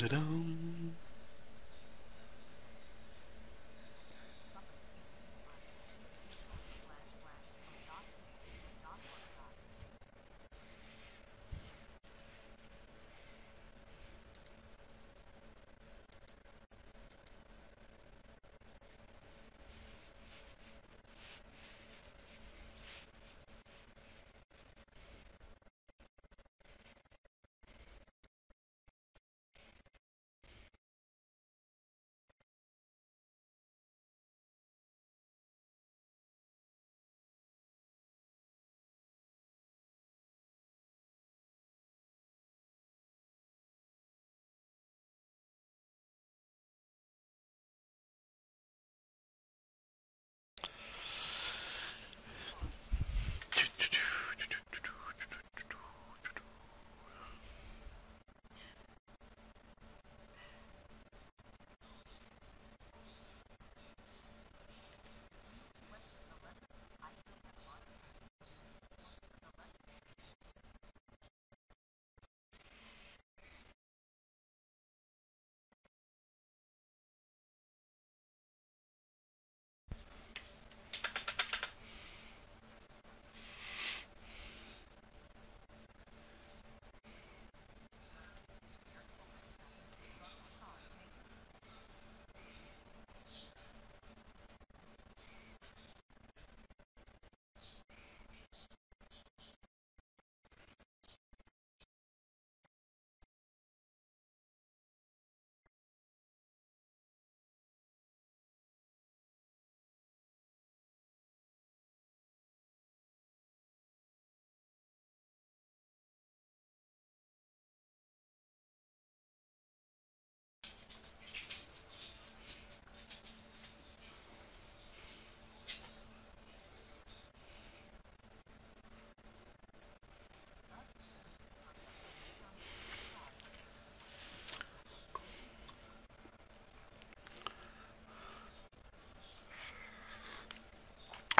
Dum-da-dum.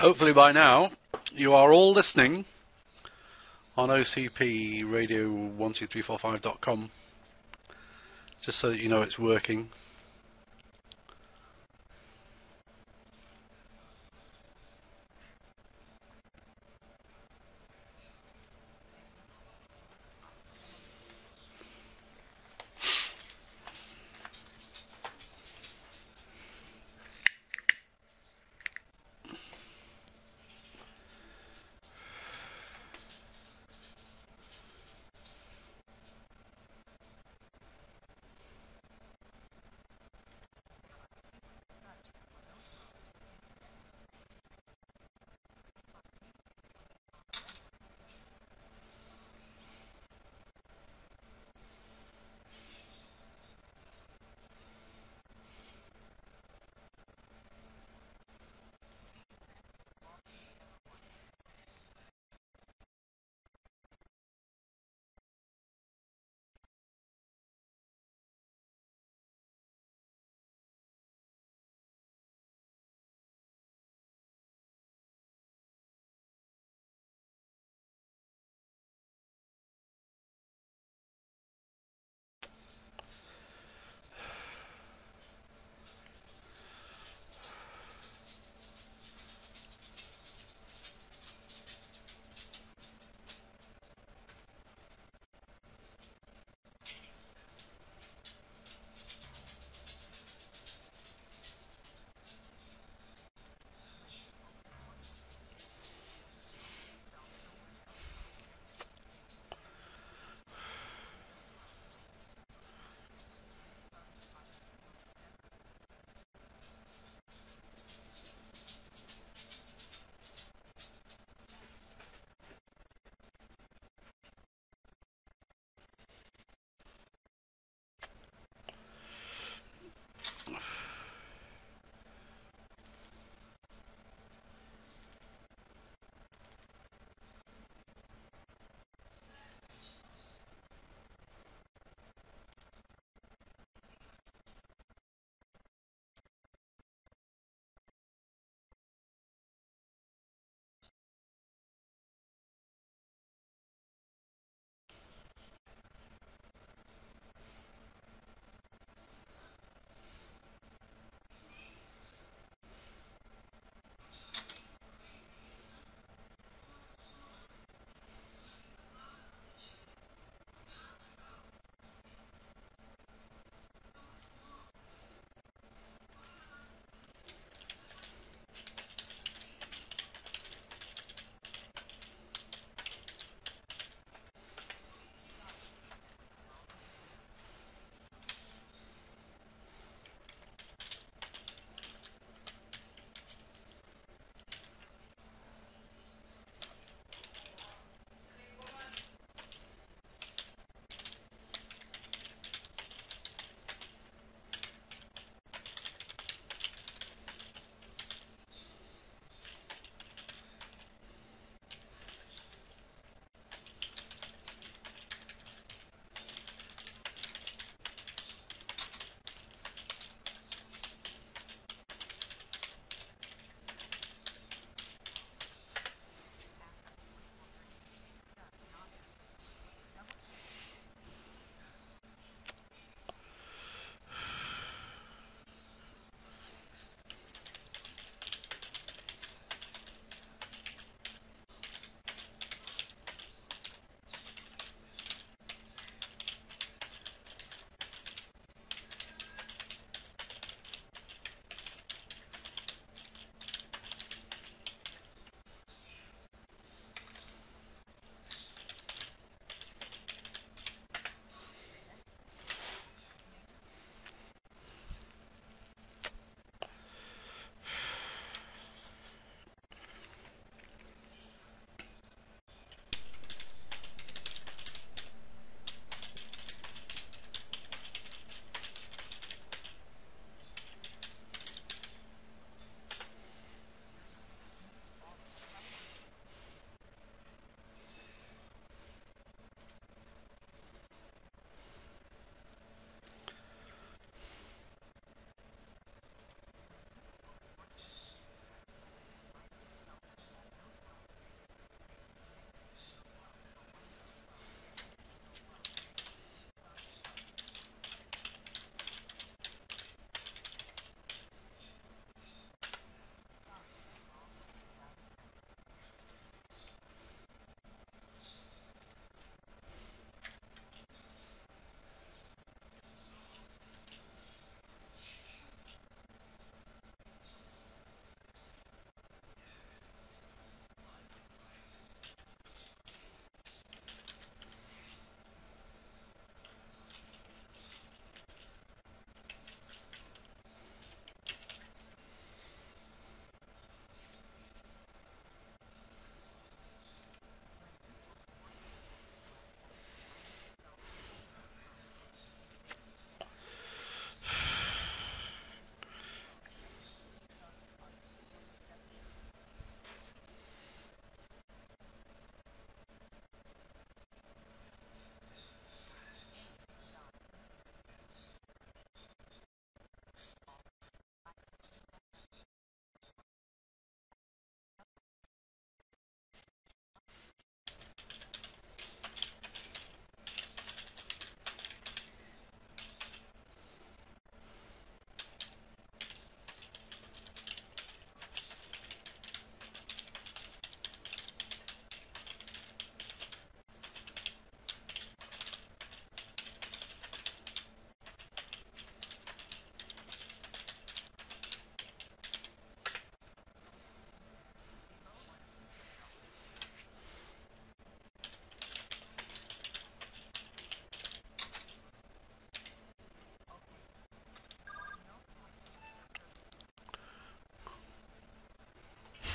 Hopefully by now you are all listening on OCP radio 12345.com just so that you know it's working.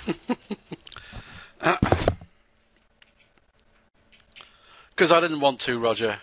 Because I didn't want to, Roger.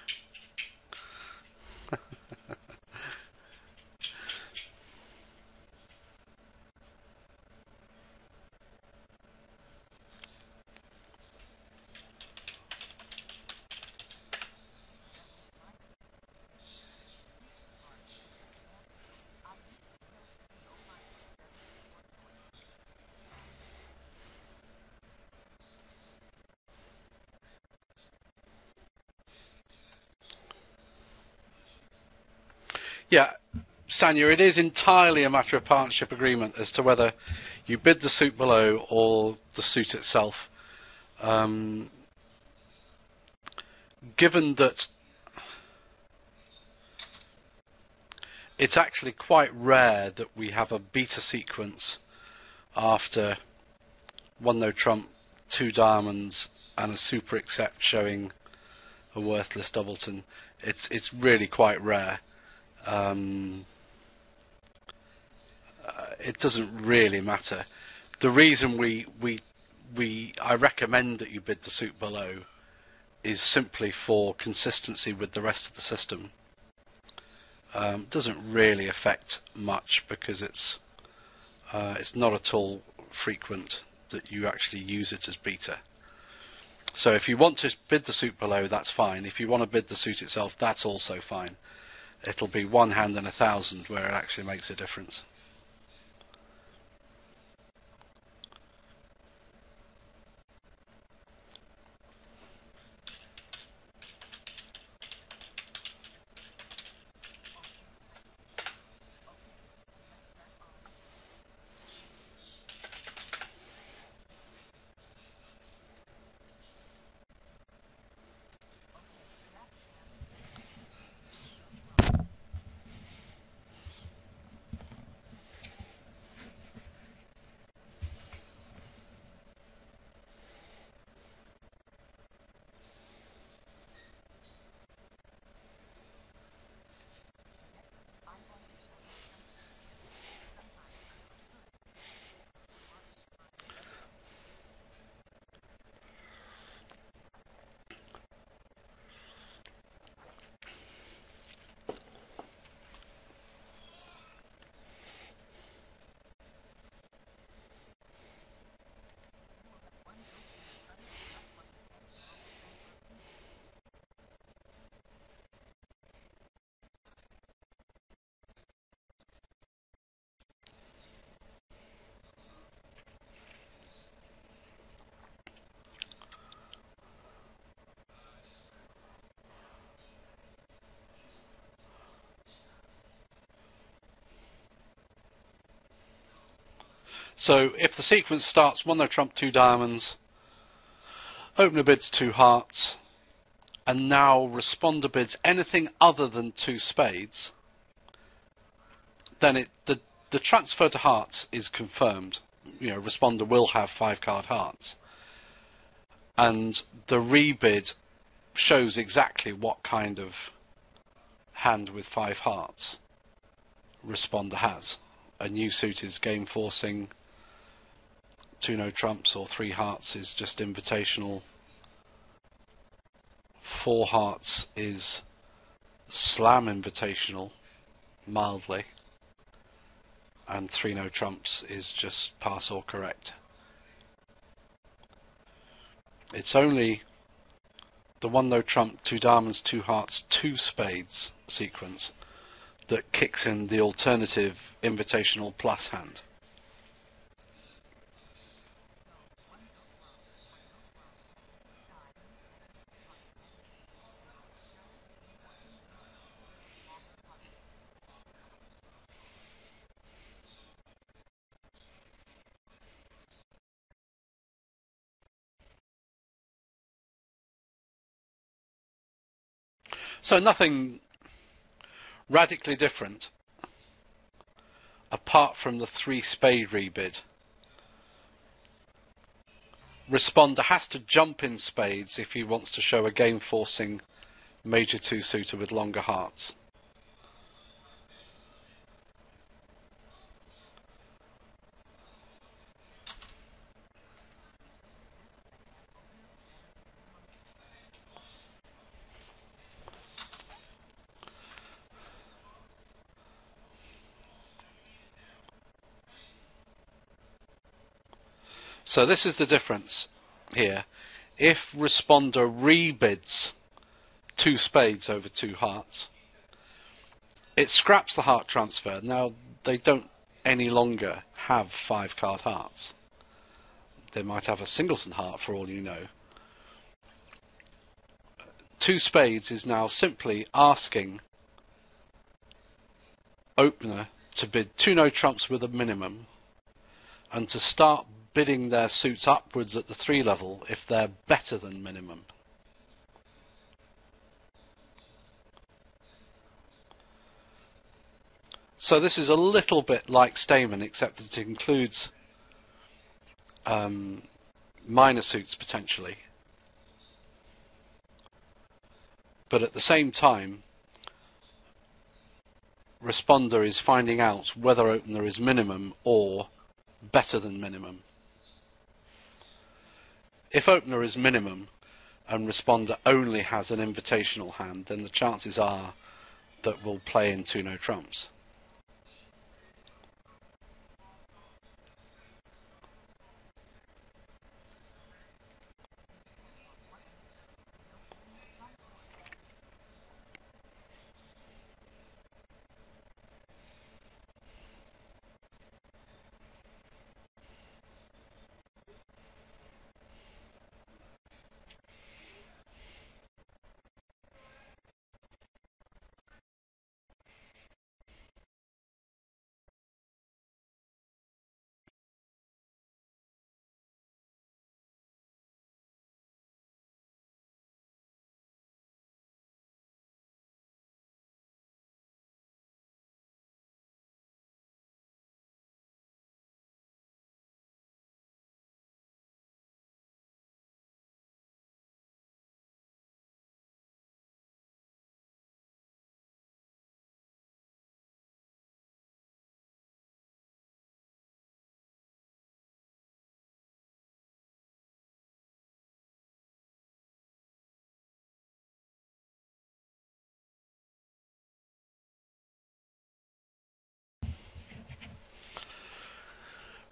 Yeah, Sanya, it is entirely a matter of partnership agreement as to whether you bid the suit below or the suit itself. Um, given that it's actually quite rare that we have a beta sequence after one no trump, two diamonds, and a super accept showing a worthless doubleton. It's it's really quite rare um, it doesn't really matter. The reason we we we I recommend that you bid the suit below is simply for consistency with the rest of the system. Um, doesn't really affect much because it's uh, it's not at all frequent that you actually use it as beta. So if you want to bid the suit below, that's fine. If you want to bid the suit itself, that's also fine it'll be one hand in a thousand where it actually makes a difference. So if the sequence starts one no trump, two diamonds, opener bids two hearts, and now responder bids anything other than two spades, then it, the, the transfer to hearts is confirmed. You know, responder will have five card hearts. And the rebid shows exactly what kind of hand with five hearts responder has. A new suit is game forcing, two no trumps or three hearts is just invitational. Four hearts is slam invitational, mildly. And three no trumps is just pass or correct. It's only the one no trump, two diamonds, two hearts, two spades sequence that kicks in the alternative invitational plus hand. So nothing radically different apart from the three spade rebid. Responder has to jump in spades if he wants to show a game forcing major two suitor with longer hearts. So this is the difference here. If responder rebids two spades over two hearts, it scraps the heart transfer. Now they don't any longer have five card hearts. They might have a singleton heart for all you know. Two spades is now simply asking opener to bid two no trumps with a minimum and to start bidding their suits upwards at the three level if they're better than minimum. So this is a little bit like Stayman, except that it includes um, minor suits potentially. But at the same time, responder is finding out whether opener is minimum or better than minimum. If opener is minimum and responder only has an invitational hand, then the chances are that we'll play in two no trumps.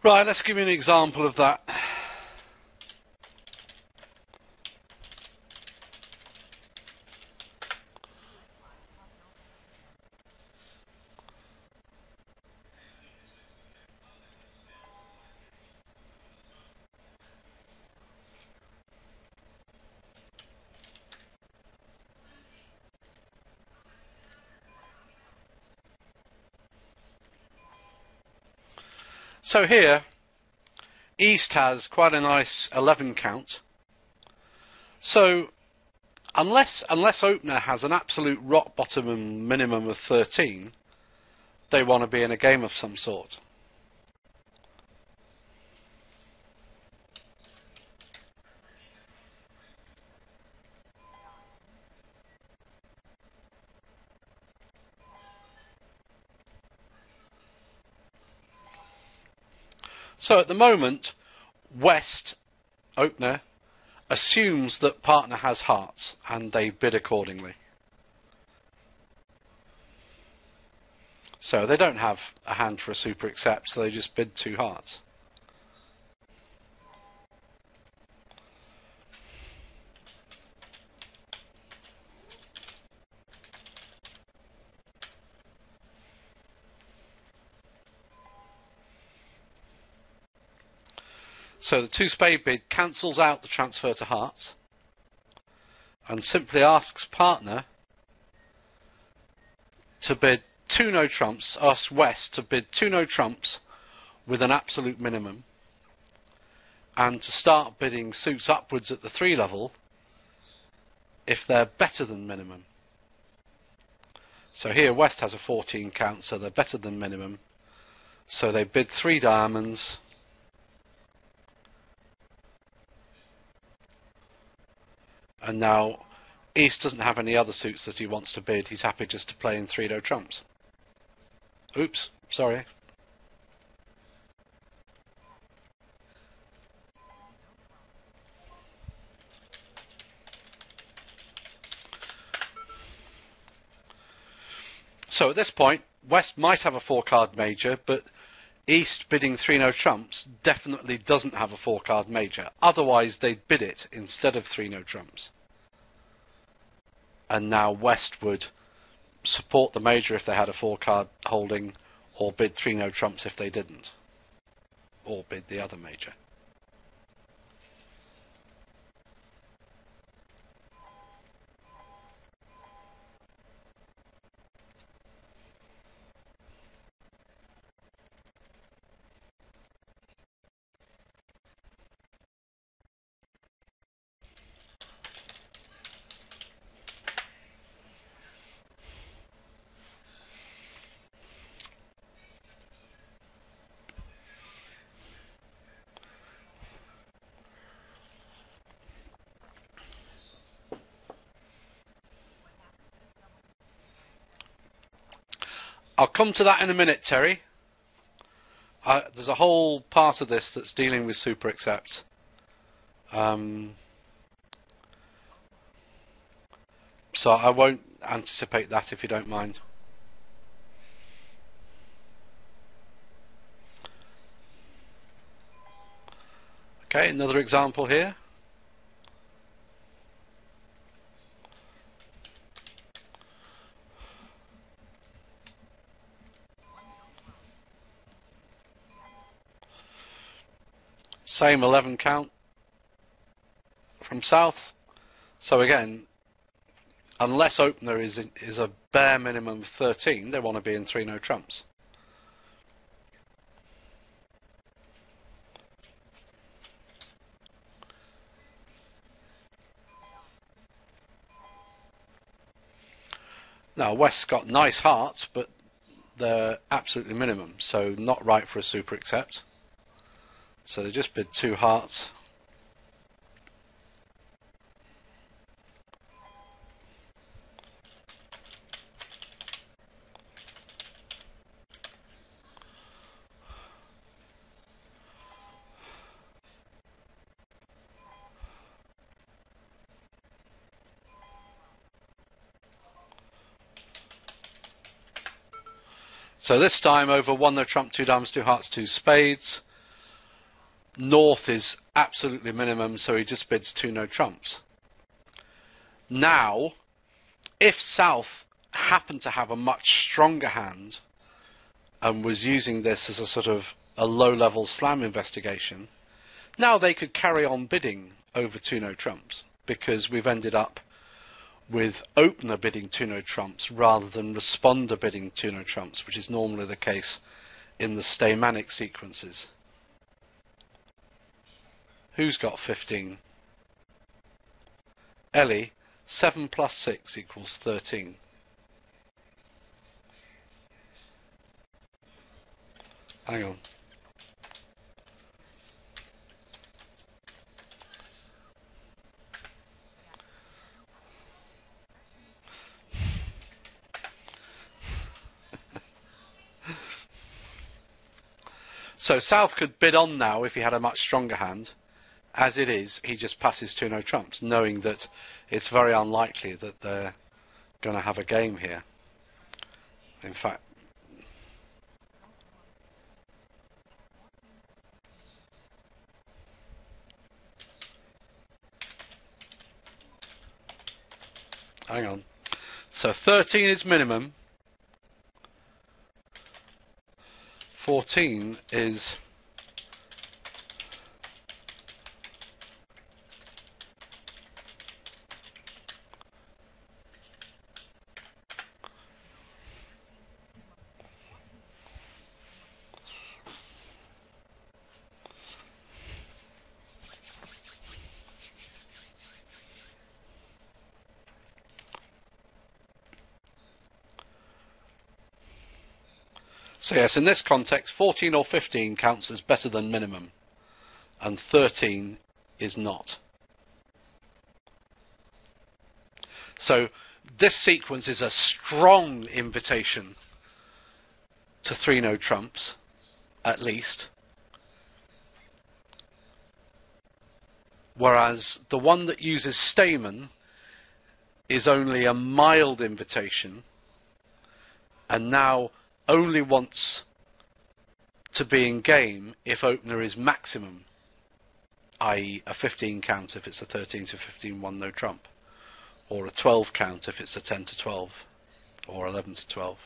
Right, let's give you an example of that. So here, East has quite a nice 11 count. So unless unless opener has an absolute rock bottom and minimum of 13, they want to be in a game of some sort. So at the moment, West opener assumes that partner has hearts and they bid accordingly. So they don't have a hand for a super accept, so they just bid two hearts. So the two spade bid cancels out the transfer to hearts and simply asks partner to bid two no trumps, asks West to bid two no trumps with an absolute minimum and to start bidding suits upwards at the three level if they're better than minimum. So here West has a 14 count, so they're better than minimum. So they bid three diamonds and now East doesn't have any other suits that he wants to bid. He's happy just to play in three no trumps. Oops, sorry. So at this point, West might have a four card major, but East bidding three no trumps definitely doesn't have a four card major. Otherwise, they'd bid it instead of three no trumps. And now West would support the major if they had a four card holding, or bid three no trumps if they didn't, or bid the other major. I'll come to that in a minute, Terry. Uh, there's a whole part of this that's dealing with super accept. Um, so I won't anticipate that if you don't mind. Okay, another example here. Same 11 count from south. So again, unless opener is is a bare minimum of 13, they want to be in three no trumps. Now West's got nice hearts, but they're absolutely minimum, so not right for a super accept. So they just bid two hearts. So this time over one no trump, two diamonds, two hearts, two spades north is absolutely minimum, so he just bids two no trumps. Now, if south happened to have a much stronger hand and was using this as a sort of a low level slam investigation, now they could carry on bidding over two no trumps because we've ended up with opener bidding two no trumps rather than responder bidding two no trumps, which is normally the case in the Staymanic sequences. Who's got 15? Ellie, 7 plus 6 equals 13. Hang on. so South could bid on now if he had a much stronger hand as it is, he just passes two no trumps, knowing that it's very unlikely that they're going to have a game here. In fact, hang on. So 13 is minimum. 14 is So yes, in this context, 14 or 15 counts as better than minimum, and 13 is not. So this sequence is a strong invitation to three no trumps, at least. Whereas the one that uses Stayman is only a mild invitation, and now only wants to be in game if opener is maximum, i.e. a 15 count if it's a 13 to 15 one no trump, or a 12 count if it's a 10 to 12, or 11 to 12.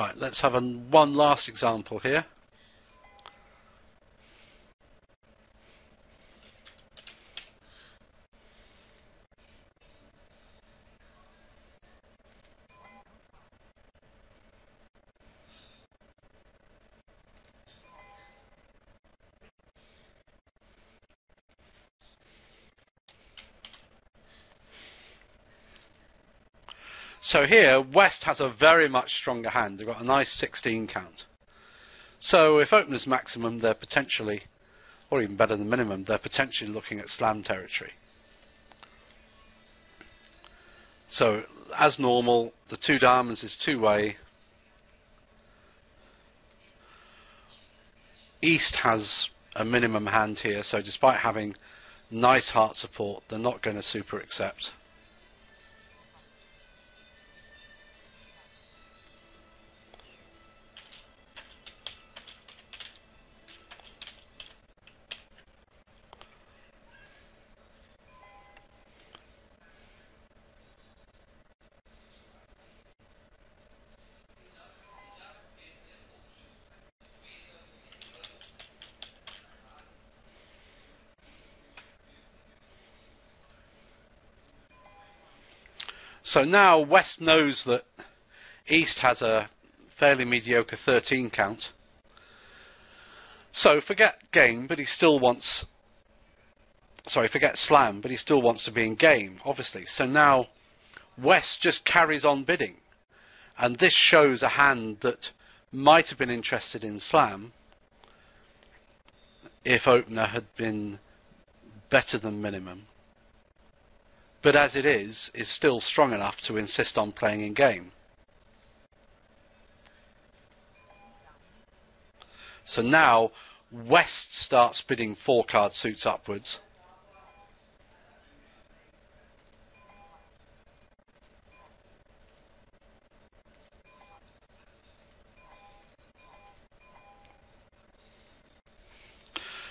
Right, let's have one last example here. So here, West has a very much stronger hand. They've got a nice 16 count. So if opener's maximum, they're potentially, or even better than minimum, they're potentially looking at slam territory. So as normal, the two diamonds is two-way. East has a minimum hand here, so despite having nice heart support, they're not going to super accept. So now West knows that East has a fairly mediocre 13 count. So forget game, but he still wants. Sorry, forget slam, but he still wants to be in game, obviously. So now West just carries on bidding. And this shows a hand that might have been interested in slam if opener had been better than minimum but as it is, is still strong enough to insist on playing in game. So now West starts bidding four card suits upwards.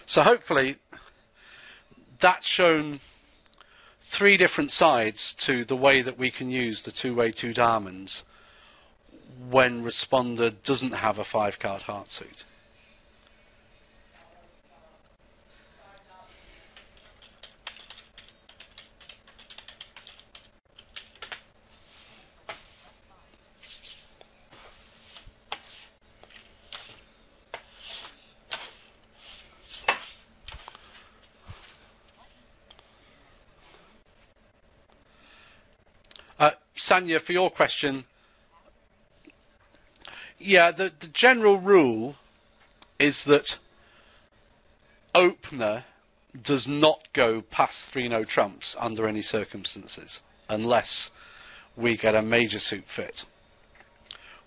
So hopefully that's shown three different sides to the way that we can use the two-way two diamonds when responder doesn't have a five card heart suit. Sanya, for your question, yeah, the, the general rule is that opener does not go past 3 no trumps under any circumstances unless we get a major suit fit.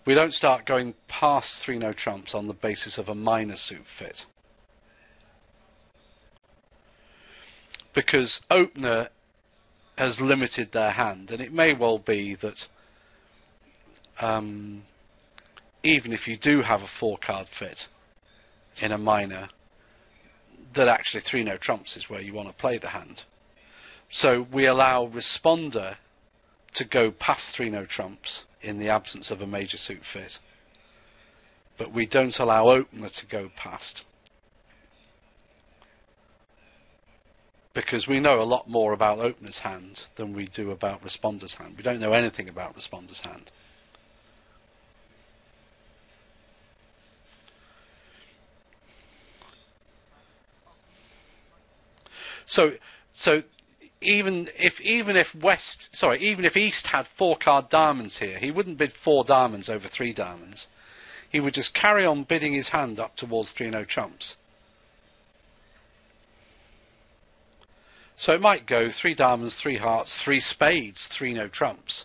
We don't start going past 3 no trumps on the basis of a minor suit fit. Because opener has limited their hand, and it may well be that um, even if you do have a four card fit in a minor, that actually three no trumps is where you want to play the hand. So we allow responder to go past three no trumps in the absence of a major suit fit, but we don't allow opener to go past. Because we know a lot more about opener's hand than we do about responder's hand. We don't know anything about responder's hand. So, so even if even if West, sorry, even if East had four card diamonds here, he wouldn't bid four diamonds over three diamonds. He would just carry on bidding his hand up towards three no trumps So it might go three diamonds, three hearts, three spades, three no trumps.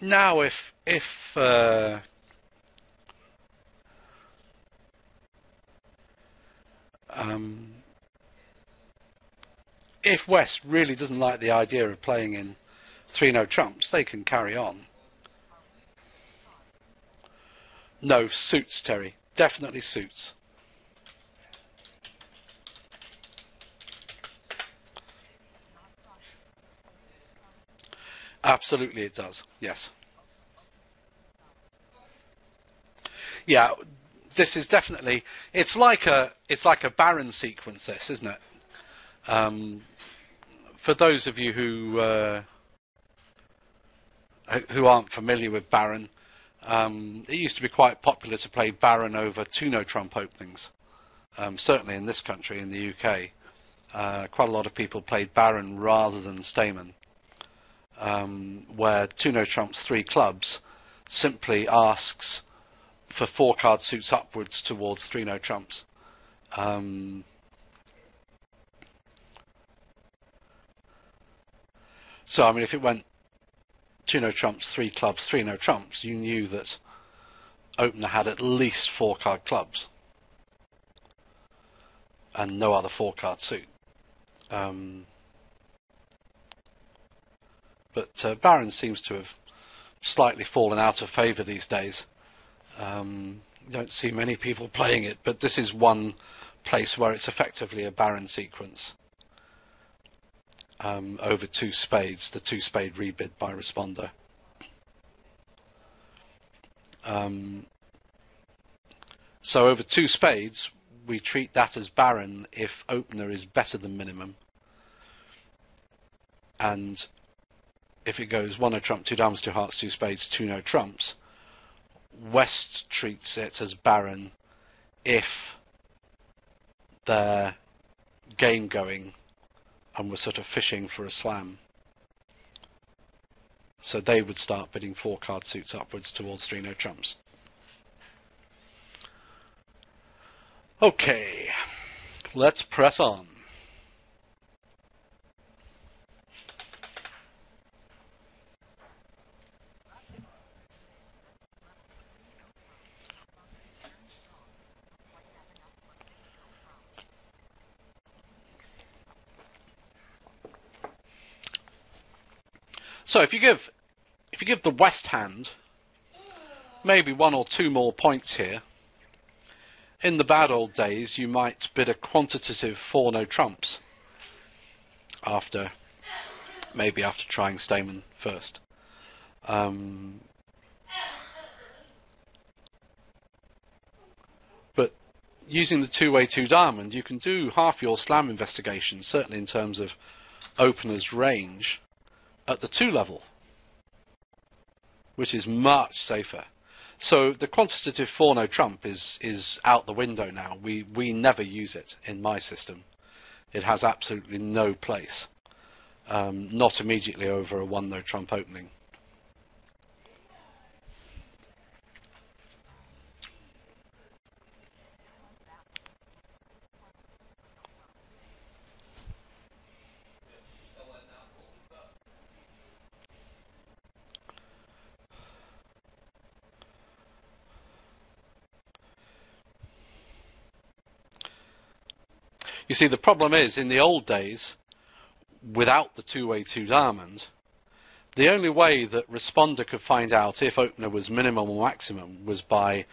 Now, if if uh, um, if West really doesn't like the idea of playing in three no trumps, they can carry on. No, suits, Terry. Definitely suits. Absolutely, it does. Yes. Yeah, this is definitely. It's like a. It's like a Baron sequence. This, isn't it? Um, for those of you who uh, who aren't familiar with Baron, um, it used to be quite popular to play Baron over two no trump openings. Um, certainly in this country, in the UK, uh, quite a lot of people played Baron rather than Stayman um, where two no trumps, three clubs simply asks for four card suits upwards towards three no trumps. Um, so, I mean, if it went two no trumps, three clubs, three no trumps, you knew that opener had at least four card clubs and no other four card suit. Um, but uh, Baron seems to have slightly fallen out of favour these days. Um, don't see many people playing it, but this is one place where it's effectively a Baron sequence um, over two spades, the two spade rebid by responder. Um, so over two spades, we treat that as Baron if opener is better than minimum. And if it goes one no trump, two diamonds, two hearts, two spades, two no trumps, West treats it as Baron if they're game going and were sort of fishing for a slam. So they would start bidding four card suits upwards towards three no trumps. Okay, let's press on. So if you give if you give the West hand maybe one or two more points here, in the bad old days you might bid a quantitative four no trumps after maybe after trying Stayman first. Um, but using the two-way two diamond, you can do half your slam investigation, certainly in terms of opener's range, at the two level, which is much safer. So the quantitative four no trump is is out the window now. We we never use it in my system. It has absolutely no place. Um, not immediately over a one no trump opening. You see, the problem is, in the old days, without the two-way two diamond, the only way that responder could find out if opener was minimum or maximum was by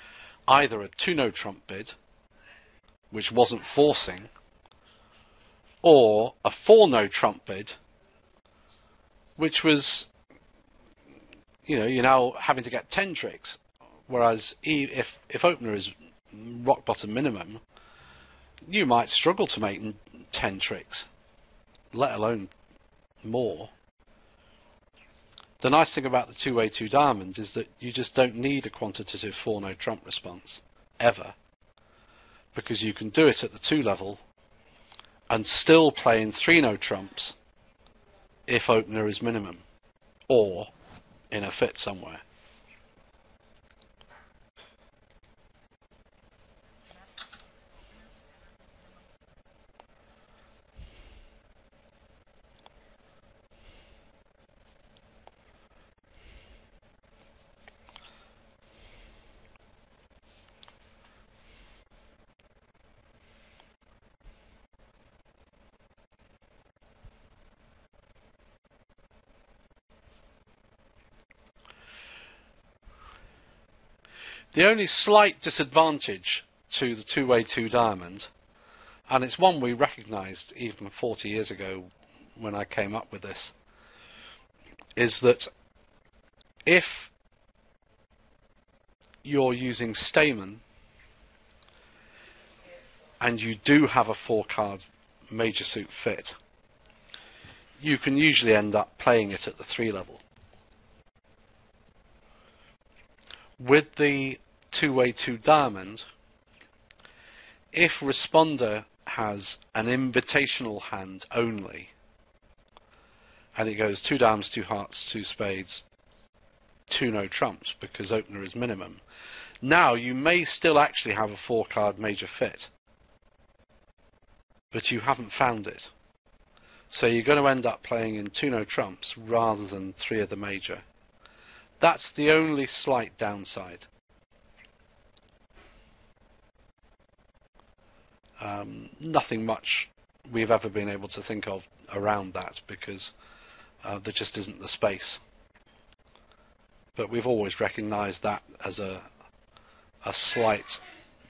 either a two-no trump bid, which wasn't forcing, or a four-no trump bid, which was, you know, you're now having to get ten tricks. Whereas if if opener is rock bottom minimum, you might struggle to make 10 tricks, let alone more. The nice thing about the two-way two diamonds is that you just don't need a quantitative four no trump response ever, because you can do it at the two level and still play in three no trumps if opener is minimum or in a fit somewhere. The only slight disadvantage to the two-way two diamond, and it's one we recognised even 40 years ago when I came up with this, is that if you're using Stayman and you do have a four card major suit fit, you can usually end up playing it at the three level. With the two way two diamond, if responder has an invitational hand only, and it goes two diamonds, two hearts, two spades, two no trumps because opener is minimum. Now you may still actually have a four card major fit, but you haven't found it. So you're going to end up playing in two no trumps rather than three of the major. That's the only slight downside. Um, nothing much we've ever been able to think of around that because uh, there just isn't the space. But we've always recognised that as a a slight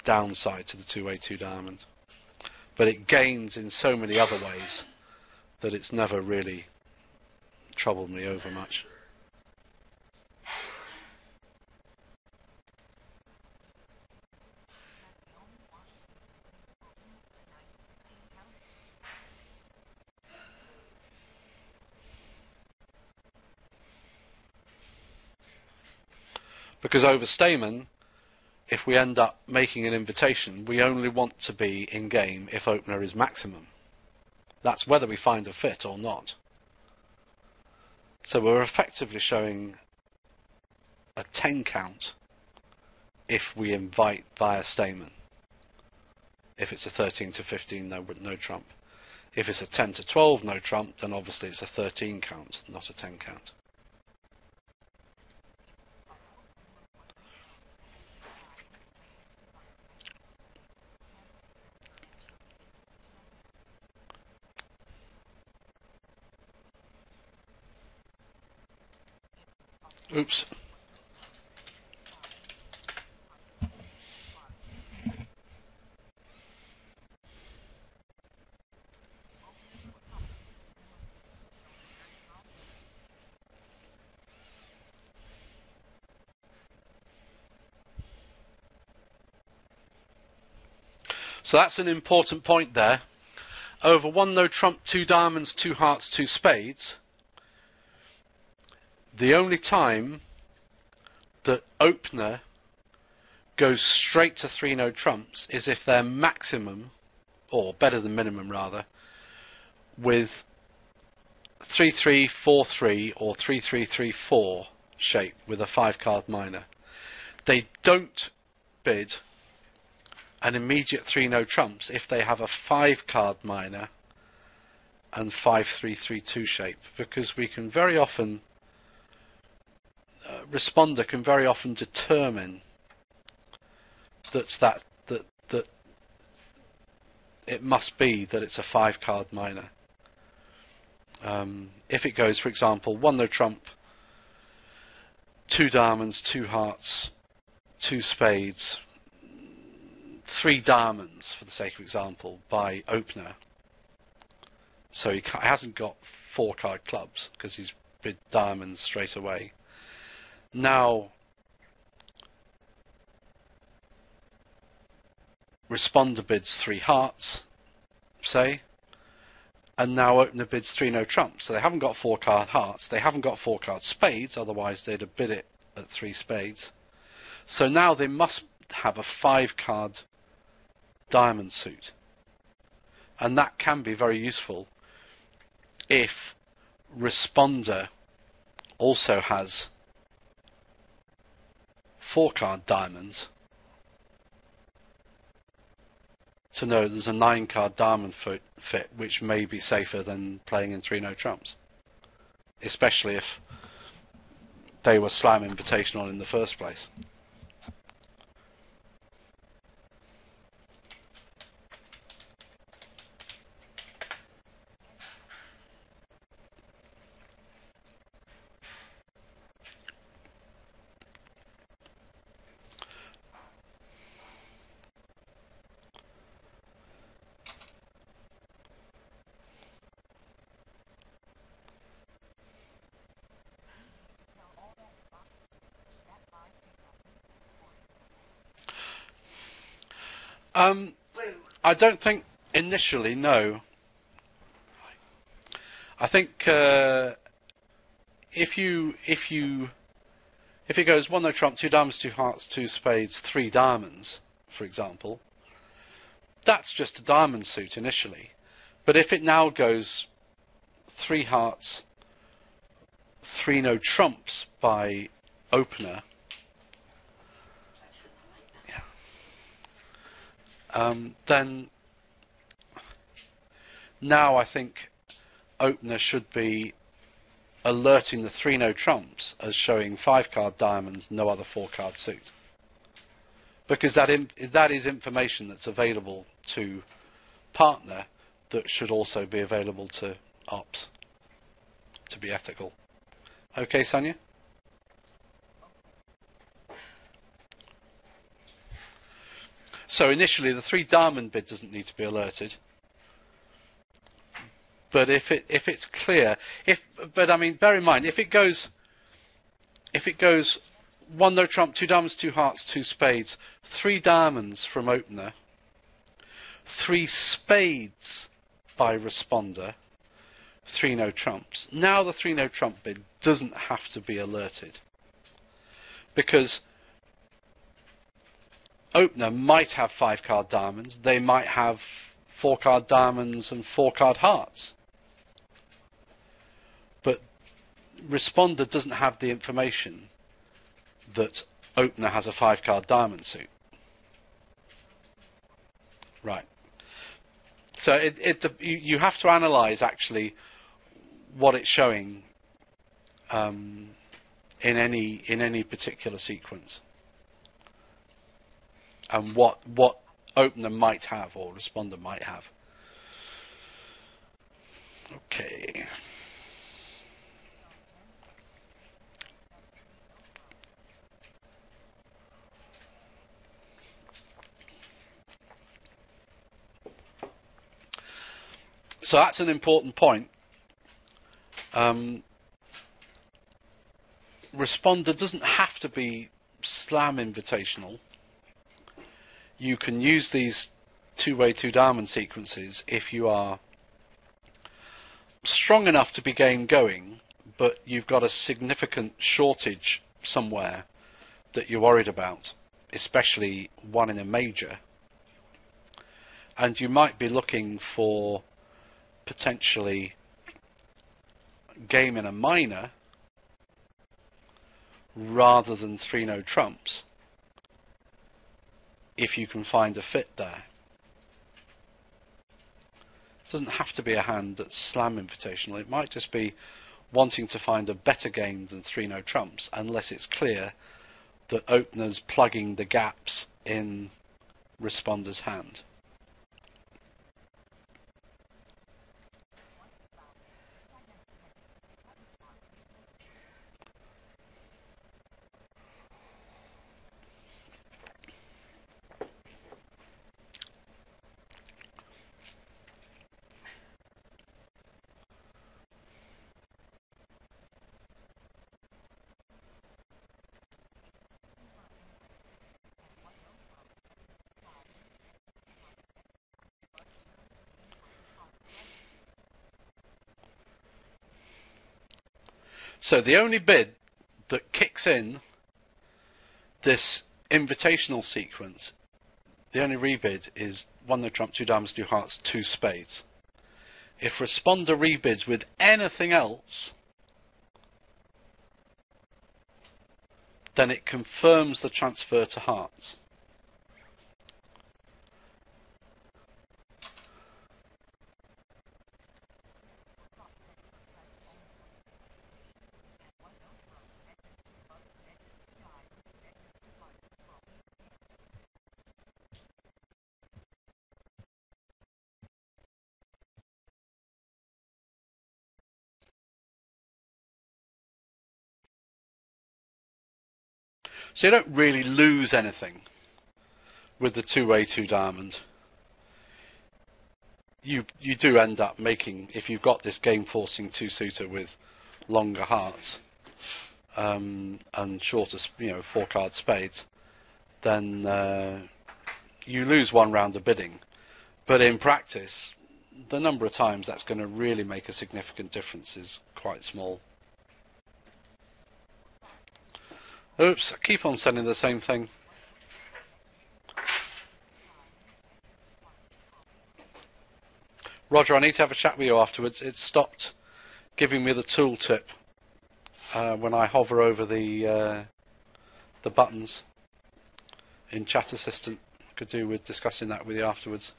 downside to the two-way two diamond. But it gains in so many other ways that it's never really troubled me over much. Because over Stayman, if we end up making an invitation, we only want to be in game if opener is maximum. That's whether we find a fit or not. So we're effectively showing a 10 count if we invite via Stayman. If it's a 13 to 15, no, no trump. If it's a 10 to 12, no trump, then obviously it's a 13 count, not a 10 count. Oops. So that's an important point there. Over one no trump, two diamonds, two hearts, two spades the only time that opener goes straight to three no trumps is if they're maximum, or better than minimum rather, with 3343 or 3334 shape with a five card minor. They don't bid an immediate three no trumps if they have a five card minor and 5332 shape because we can very often responder can very often determine that that that it must be that it's a five card minor. Um, if it goes, for example, one no trump, two diamonds, two hearts, two spades, three diamonds, for the sake of example, by opener. So he hasn't got four card clubs because he's bid diamonds straight away. Now, responder bids three hearts, say, and now opener bids three no trumps. So they haven't got four card hearts, they haven't got four card spades, otherwise they'd have bid it at three spades. So now they must have a five card diamond suit. And that can be very useful if responder also has four card diamonds to know there's a nine card diamond fit which may be safer than playing in three no trumps. Especially if they were slam invitational in the first place. Um, I don't think initially, no. I think uh, if you if you if it goes one no trump, two diamonds, two hearts, two spades, three diamonds, for example, that's just a diamond suit initially. But if it now goes three hearts, three no trumps by opener, um, then now I think opener should be alerting the three no trumps as showing five card diamonds, no other four card suit. Because that, that is information that's available to partner that should also be available to ops to be ethical. Okay, Sonia? So initially, the three diamond bid doesn't need to be alerted. But if it if it's clear, if but I mean, bear in mind if it goes if it goes one no trump, two diamonds, two hearts, two spades, three diamonds from opener, three spades by responder, three no trumps. Now the three no trump bid doesn't have to be alerted because opener might have five card diamonds, they might have four card diamonds and four card hearts. But responder doesn't have the information that opener has a five card diamond suit. Right. So it, it, you have to analyze actually what it's showing um, in any in any particular sequence and what what opener might have or responder might have. Okay. So that's an important point. Um, responder doesn't have to be slam invitational you can use these two-way two diamond sequences if you are strong enough to be game going, but you've got a significant shortage somewhere that you're worried about, especially one in a major. And you might be looking for potentially game in a minor rather than three no trumps if you can find a fit there. It doesn't have to be a hand that's slam invitational. It might just be wanting to find a better game than three no trumps, unless it's clear that opener's plugging the gaps in responder's hand. So the only bid that kicks in this invitational sequence, the only rebid is one no trump, two diamonds, two hearts, two spades. If responder rebids with anything else, then it confirms the transfer to hearts. So you don't really lose anything with the two-way two diamond. You you do end up making if you've got this game forcing two suitor with longer hearts um, and shorter you know four card spades, then uh, you lose one round of bidding. But in practice, the number of times that's going to really make a significant difference is quite small. Oops, I keep on sending the same thing. Roger, I need to have a chat with you afterwards. It stopped giving me the tooltip uh, when I hover over the uh, the buttons in Chat Assistant. I Could do with discussing that with you afterwards.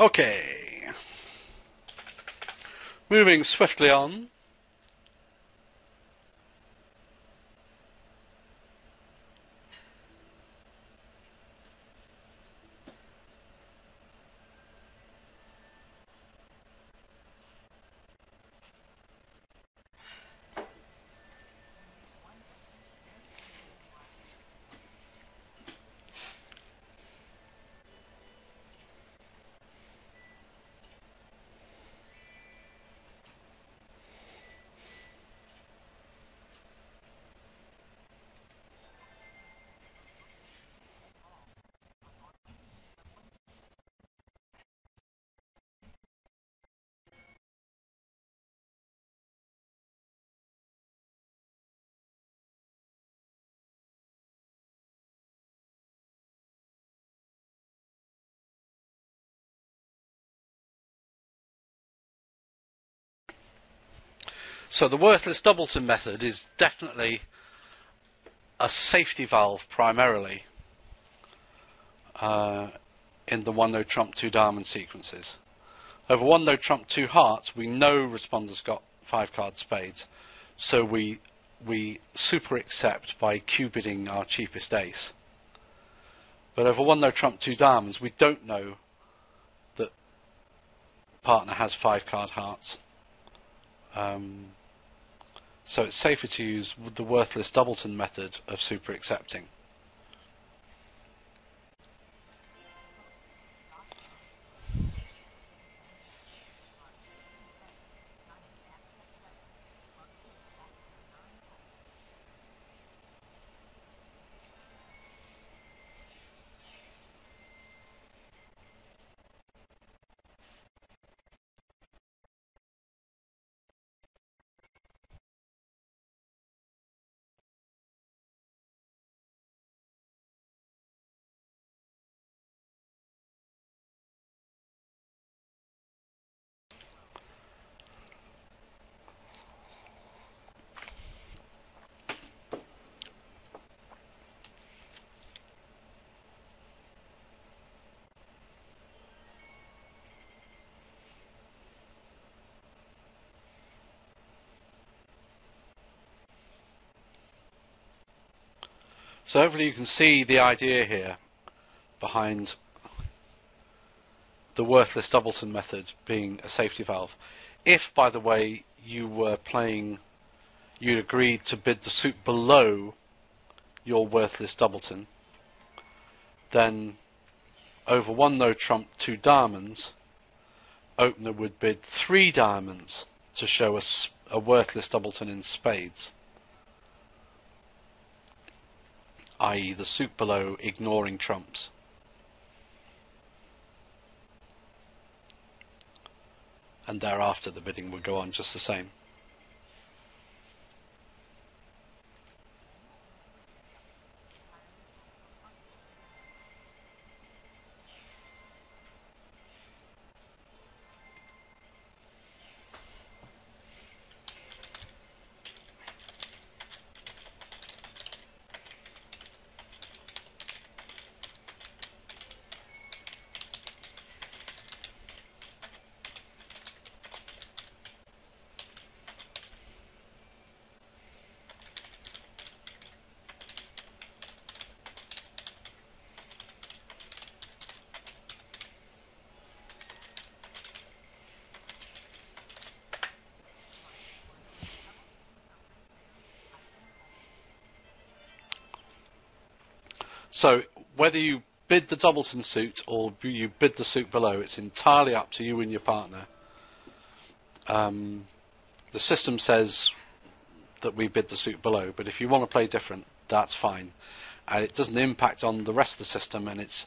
Okay. Moving swiftly on. So the worthless Doubleton method is definitely a safety valve primarily uh, in the one no trump two diamond sequences. Over one no trump two hearts, we know responders got five card spades, so we we super accept by cue bidding our cheapest ace. But over one no trump two diamonds, we don't know that partner has five card hearts. Um, so it's safer to use the worthless Doubleton method of super So hopefully you can see the idea here behind the worthless Doubleton method being a safety valve. If, by the way, you were playing, you'd agreed to bid the suit below your worthless Doubleton, then over one no trump two diamonds, opener would bid three diamonds to show us a worthless Doubleton in spades. i.e. the suit below ignoring trumps. And thereafter the bidding would go on just the same. So whether you bid the Doubleton suit or you bid the suit below, it's entirely up to you and your partner. Um, the system says that we bid the suit below, but if you want to play different, that's fine. And it doesn't impact on the rest of the system, and it's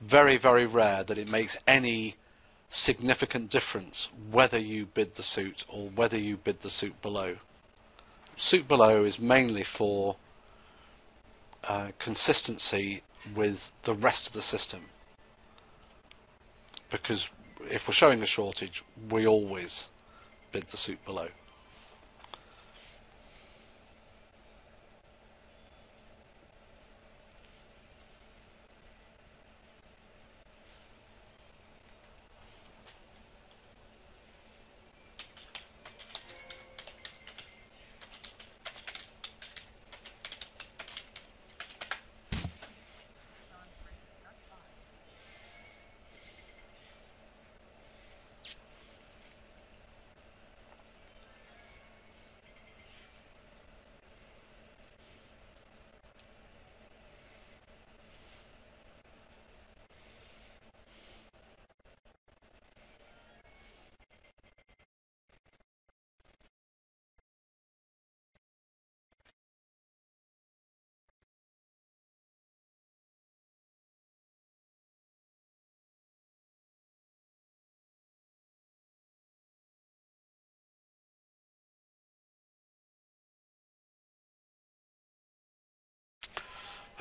very, very rare that it makes any significant difference whether you bid the suit or whether you bid the suit below. Suit below is mainly for uh, consistency with the rest of the system. Because if we're showing a shortage, we always bid the suit below.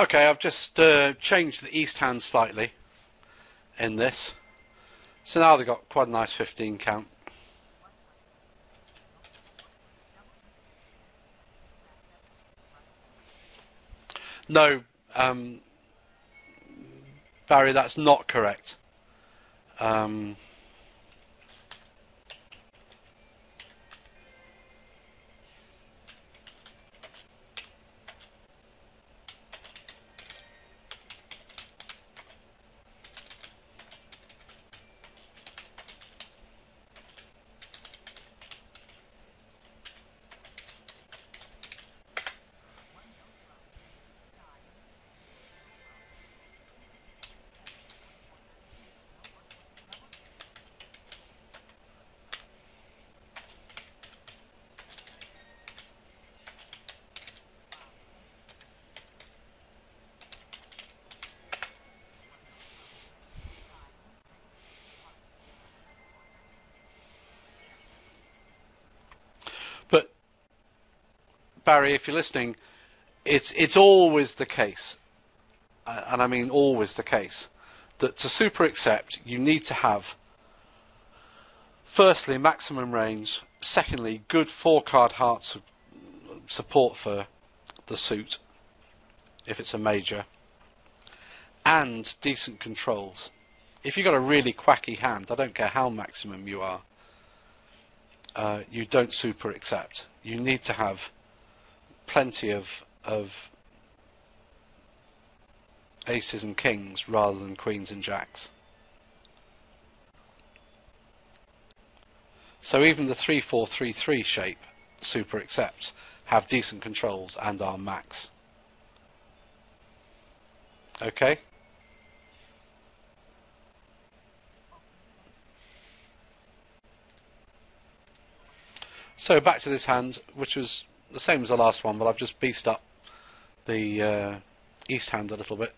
Okay, I've just uh, changed the east hand slightly in this. So now they've got quite a nice 15 count. No, um, Barry, that's not correct. Um, Barry, if you're listening, it's it's always the case, uh, and I mean always the case, that to super accept you need to have firstly maximum range, secondly good four card heart su- support for the suit if it's a major, and decent controls. If you've got a really quacky hand, I don't care how maximum you are, uh, you don't super accept. You need to have plenty of of aces and kings rather than queens and jacks. So even the 3-4-3-3 shape super accepts have decent controls and are max. Okay? So back to this hand, which was the same as the last one, but I've just beefed up the uh, east hand a little bit.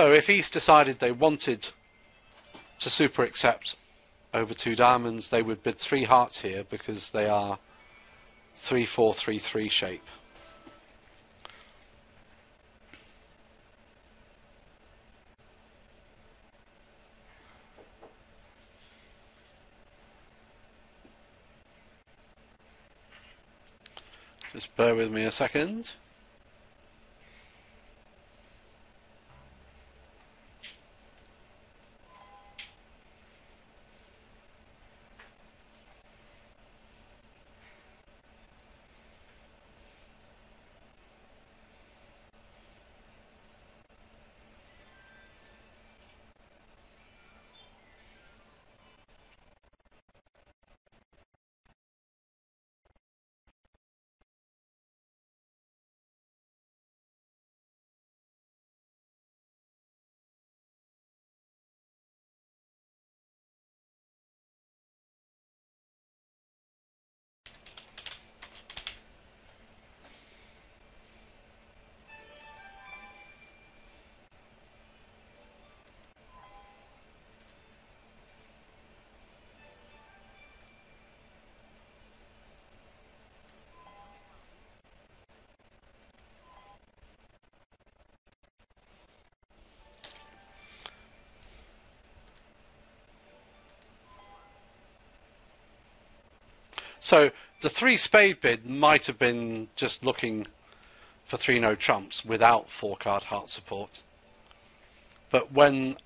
So if East decided they wanted to super accept over two diamonds, they would bid three hearts here because they are 3 4 3 3 shape. Just bear with me a second. So the three spade bid might have been just looking for three no trumps without four card heart support. But when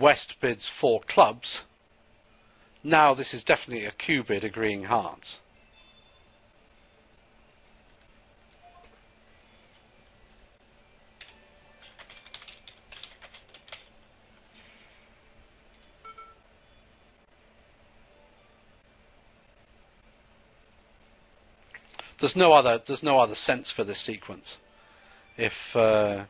West bids four clubs, now this is definitely a cue bid agreeing hearts. There's no other. There's no other sense for this sequence. If uh,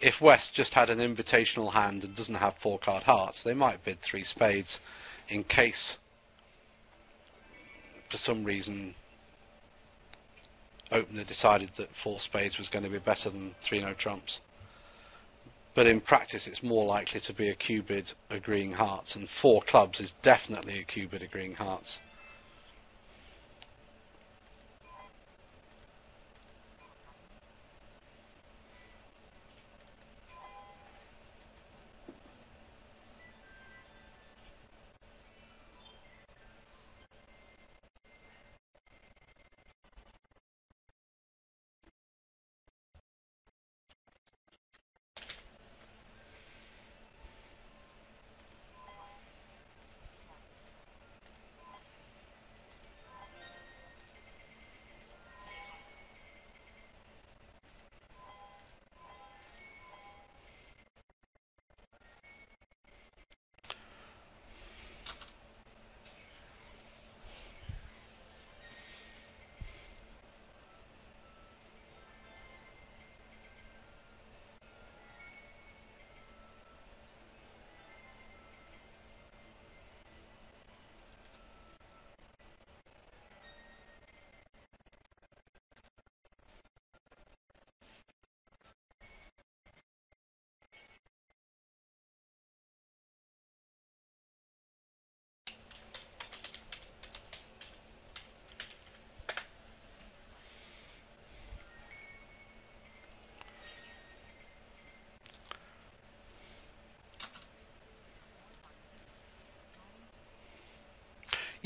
if West just had an invitational hand and doesn't have four card hearts, they might bid three spades in case, for some reason, opener decided that four spades was going to be better than three no trumps. But in practice, it's more likely to be a cue bid agreeing hearts, and four clubs is definitely a cue bid agreeing hearts.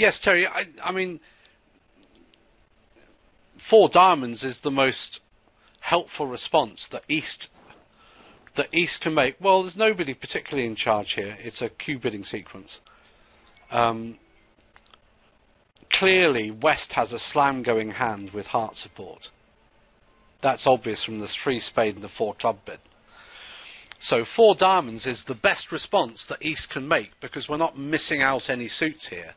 Yes, Terry. I, I mean, four diamonds is the most helpful response that East that East can make. Well, there's nobody particularly in charge here. It's a cue bidding sequence. Um, clearly, West has a slam going hand with heart support. That's obvious from the three spade and the four club bid. So four diamonds is the best response that East can make because we're not missing out any suits here.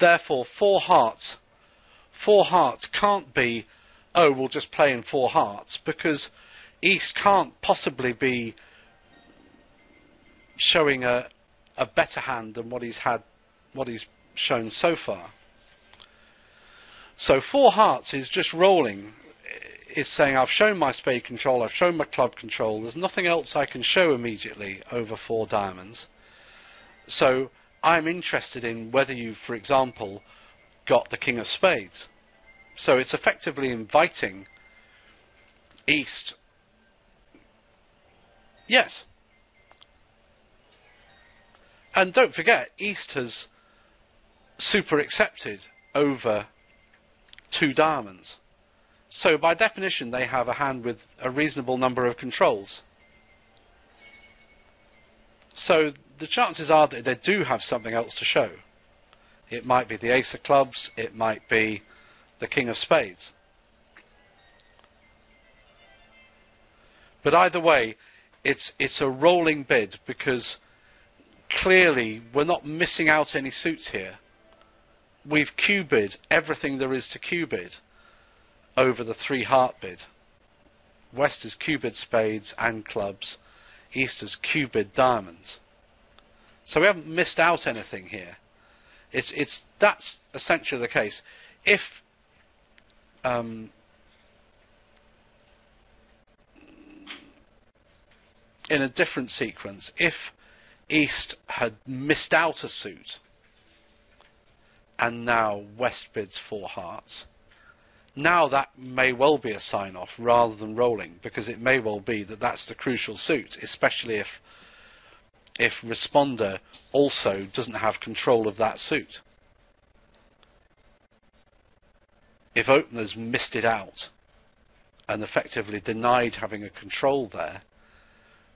Therefore, four hearts, four hearts can't be, oh, we'll just play in four hearts because East can't possibly be showing a, a better hand than what he's had, what he's shown so far. So four hearts is just rolling, is saying I've shown my spade control, I've shown my club control, there's nothing else I can show immediately over four diamonds. So I'm interested in whether you, for example, got the King of Spades. So it's effectively inviting East. Yes. And don't forget, East has super accepted over two diamonds. So by definition, they have a hand with a reasonable number of controls. So the chances are that they do have something else to show. It might be the ace of clubs, it might be the king of spades. But either way, it's, it's a rolling bid because clearly we're not missing out any suits here. We've cue bid everything there is to cue bid over the three heart bid. West is cue bid spades and clubs, East is cue bid diamonds. So we haven't missed out anything here. It's, it's, that's essentially the case. If um, in a different sequence, if East had missed out a suit and now West bids four hearts, now that may well be a sign off rather than rolling because it may well be that that's the crucial suit, especially if if responder also doesn't have control of that suit. If openers missed it out and effectively denied having a control there,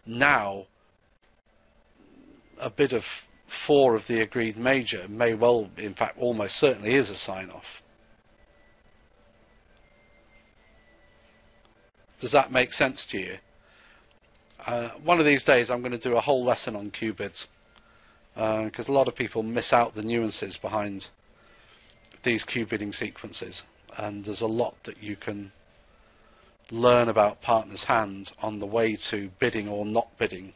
now a bit of four of the agreed major may well, in fact, almost certainly is a sign off. Does that make sense to you? Uh, one of these days I'm going to do a whole lesson on cue bids because uh, a lot of people miss out the nuances behind these cue bidding sequences and there's a lot that you can learn about partner's hand on the way to bidding or not bidding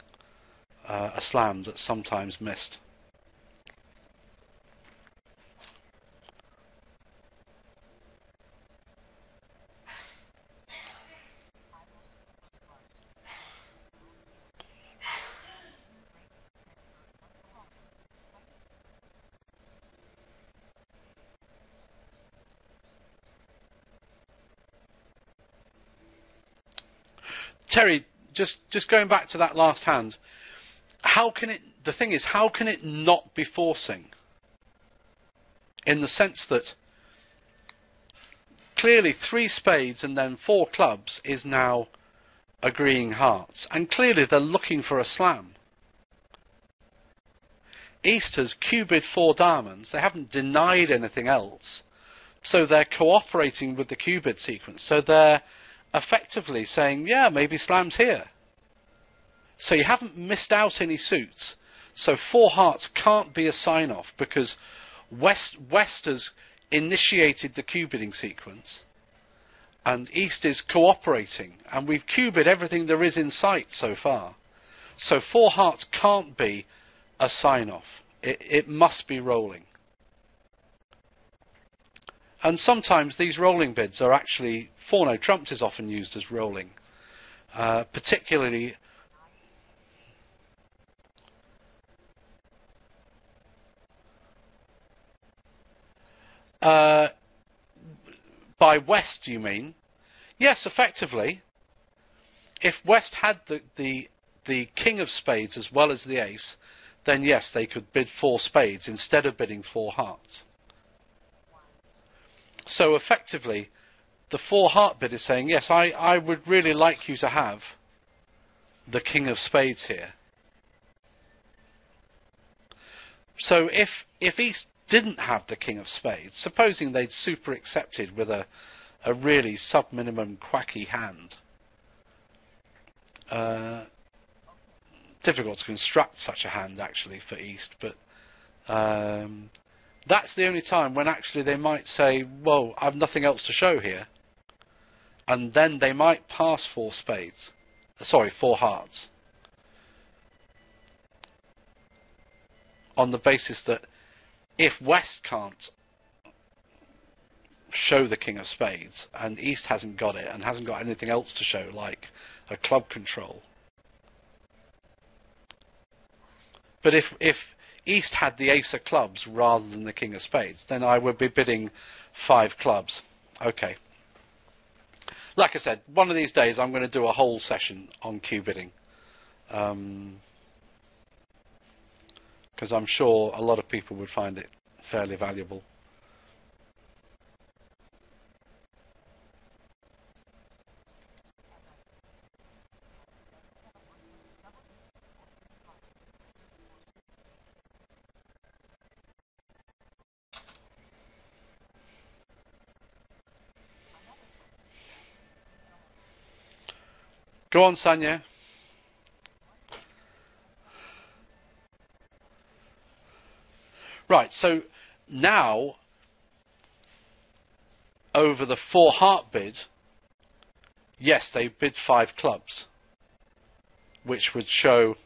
uh, a slam that's sometimes missed. Terry, just just going back to that last hand, how can it? The thing is, how can it not be forcing? In the sense that clearly three spades and then four clubs is now agreeing hearts, and clearly they're looking for a slam. East has cue bid four diamonds. They haven't denied anything else, so they're cooperating with the cue bid sequence. So they're effectively saying, yeah, maybe Slam's here. So you haven't missed out any suits. So four hearts can't be a sign off because West, West has initiated the cubing sequence and East is cooperating and we've cue bid everything there is in sight so far. So four hearts can't be a sign off. It, it must be rolling. And sometimes these rolling bids are actually, four no trumps is often used as rolling, uh, particularly Uh, by West, do you mean? Yes, effectively. If West had the, the, the King of Spades as well as the Ace, then yes, they could bid four spades instead of bidding four hearts. So effectively, the four heart bid is saying, yes, I, I would really like you to have the king of spades here. So if if East didn't have the king of spades, supposing they'd super accepted with a a really sub minimum quacky hand, uh, difficult to construct such a hand actually for East, but um, that's the only time when actually they might say, "Well, I've nothing else to show here," and then they might pass four spades, uh, sorry, four hearts, on the basis that if West can't show the King of Spades and East hasn't got it and hasn't got anything else to show, like a club control. But if if East had the ace of clubs rather than the king of spades, then I would be bidding five clubs. Okay. Like I said, one of these days I'm going to do a whole session on cue bidding. Because um, I'm sure a lot of people would find it fairly valuable. Go on, Sanya. Right, so now, over the four heart bid, yes, they bid five clubs, which would show,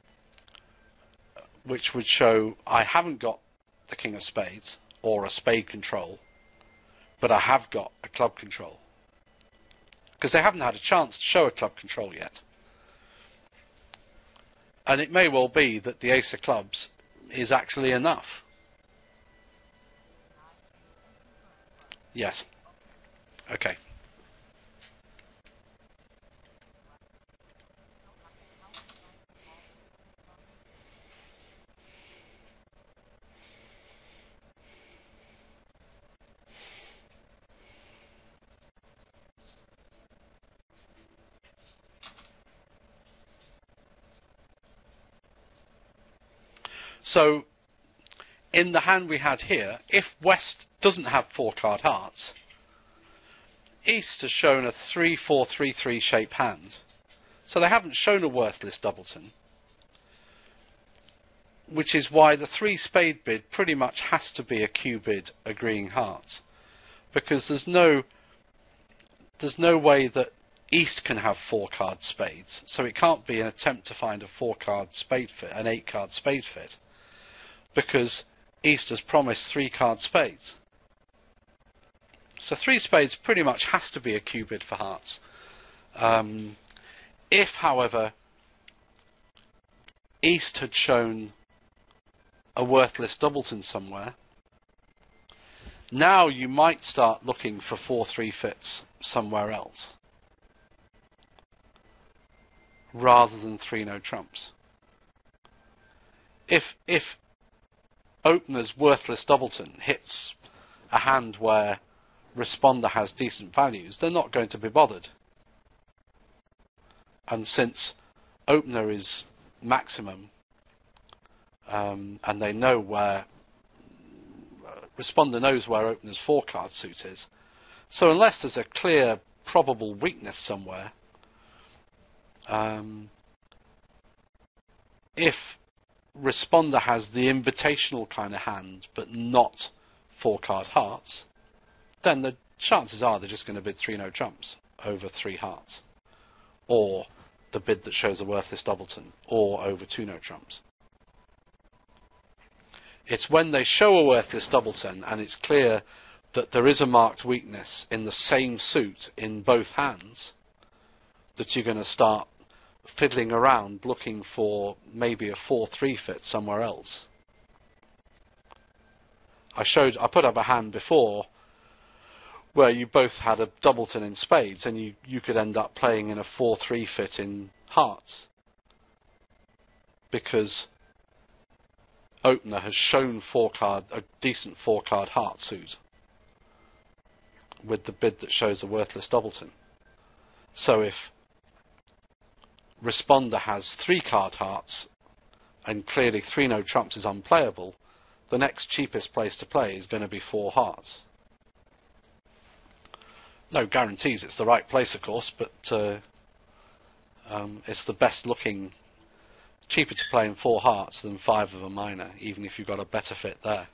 which would show I haven't got the king of spades or a spade control, but I have got a club control because they haven't had a chance to show a club control yet. And it may well be that the ace of clubs is actually enough. Yes. Okay. So in the hand we had here, if West doesn't have four card hearts, East has shown a 3 4 3 3 shape hand. So they haven't shown a worthless doubleton. Which is why the three spade bid pretty much has to be a cue bid agreeing hearts. Because there's no there's no way that East can have four card spades. So it can't be an attempt to find a four card spade fit, an eight card spade fit. Because East has promised three card spades. So three spades pretty much has to be a bid for hearts. Um, if, however, East had shown a worthless doubleton somewhere, now you might start looking for 4-3 fits somewhere else rather than 3 no trumps. If if opener's worthless doubleton hits a hand where responder has decent values, they're not going to be bothered. And since opener is maximum, um, and they know where responder knows where opener's four card suit is. So unless there's a clear probable weakness somewhere, um, if responder has the invitational kind of hand but not four card hearts, then the chances are they're just going to bid three no trumps over three hearts, or the bid that shows a worthless doubleton, or over two no trumps. It's when they show a worthless doubleton and it's clear that there is a marked weakness in the same suit in both hands that you're going to start fiddling around looking for maybe a 4-3 fit somewhere else. I showed, I put up a hand before where you both had a doubleton in spades and you, you could end up playing in a 4-3 fit in hearts because opener has shown four card a decent four card heart suit with the bid that shows a worthless doubleton. So if responder has three card hearts and clearly three no trumps is unplayable, the next cheapest place to play is going to be four hearts. No guarantees it's the right place, of course, but uh, um, it's the best looking, cheaper to play in four hearts than five of a minor, even if you've got a better fit there.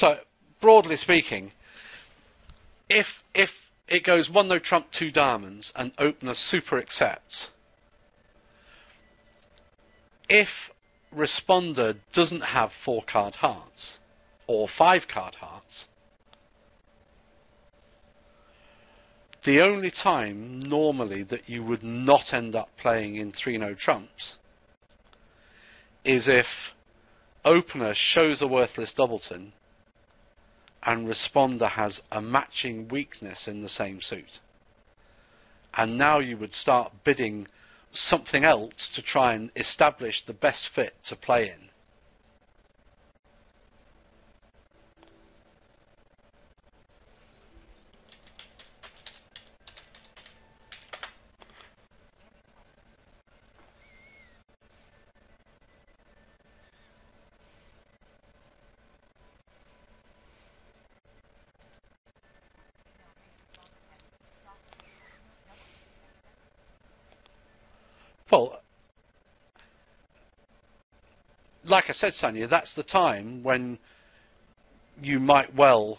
So, broadly speaking, if if it goes one no trump two diamonds and opener super accepts, if responder doesn't have four card hearts or five card hearts, the only time normally that you would not end up playing in three no trumps is if opener shows a worthless doubleton and responder has a matching weakness in the same suit. And now you would start bidding something else to try and establish the best fit to play in. I said, Sanya, that's the time when you might well.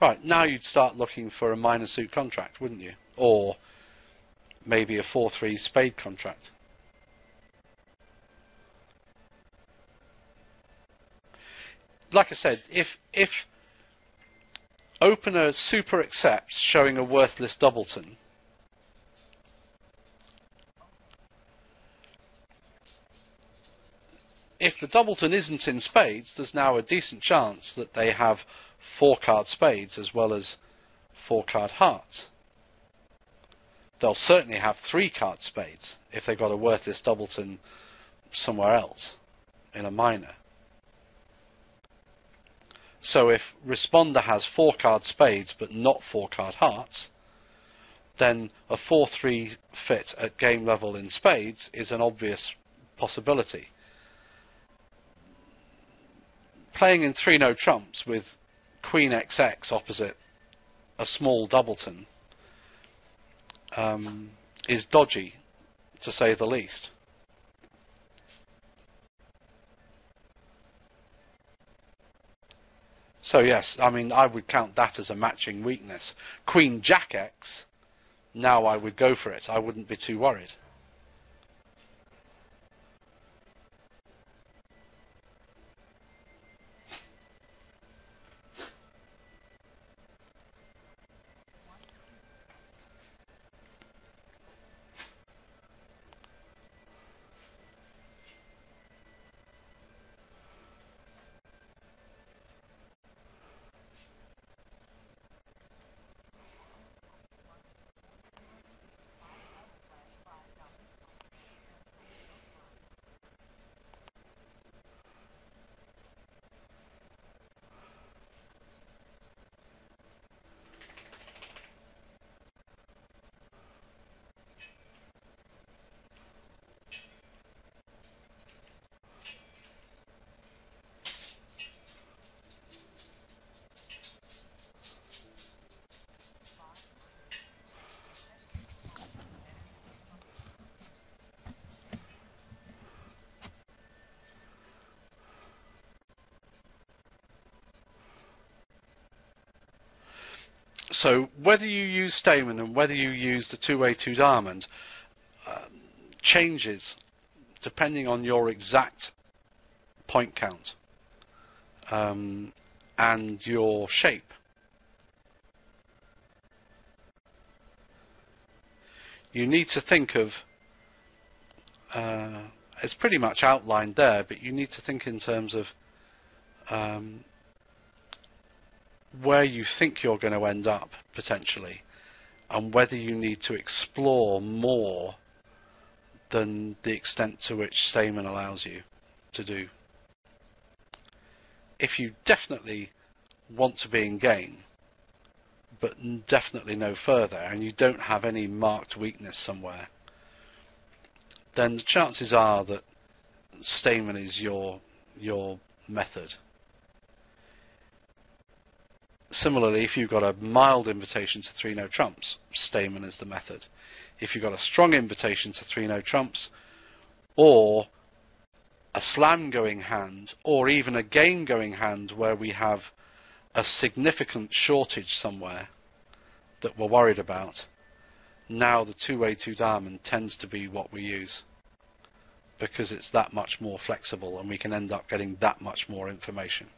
Right, now you'd start looking for a minor suit contract, wouldn't you? Or maybe a 4 3 spade contract. Like I said, if, if opener super accepts showing a worthless Doubleton, if the doubleton isn't in spades, there's now a decent chance that they have four card spades as well as four card hearts. They'll certainly have three card spades if they've got a worthless doubleton somewhere else in a minor. So if responder has four card spades but not four card hearts, then a 4-3 fit at game level in spades is an obvious possibility playing in three no trumps with Queen XX opposite a small doubleton um, is dodgy, to say the least. So yes, I mean I would count that as a matching weakness. Queen Jack X, now I would go for it. I wouldn't be too worried. So whether you use Stayman and whether you use the two-way two diamond uh, changes depending on your exact point count um, and your shape. You need to think of uh, it's pretty much outlined there, but you need to think in terms of um, where you think you're going to end up potentially and whether you need to explore more than the extent to which Stayman allows you to do. If you definitely want to be in game, but definitely no further, and you don't have any marked weakness somewhere, then the chances are that Stayman is your your method similarly, if you've got a mild invitation to three no trumps, Stayman is the method. If you've got a strong invitation to three no trumps, or a slam going hand, or even a game going hand where we have a significant shortage somewhere that we're worried about, now the two-way two diamond tends to be what we use because it's that much more flexible and we can end up getting that much more information.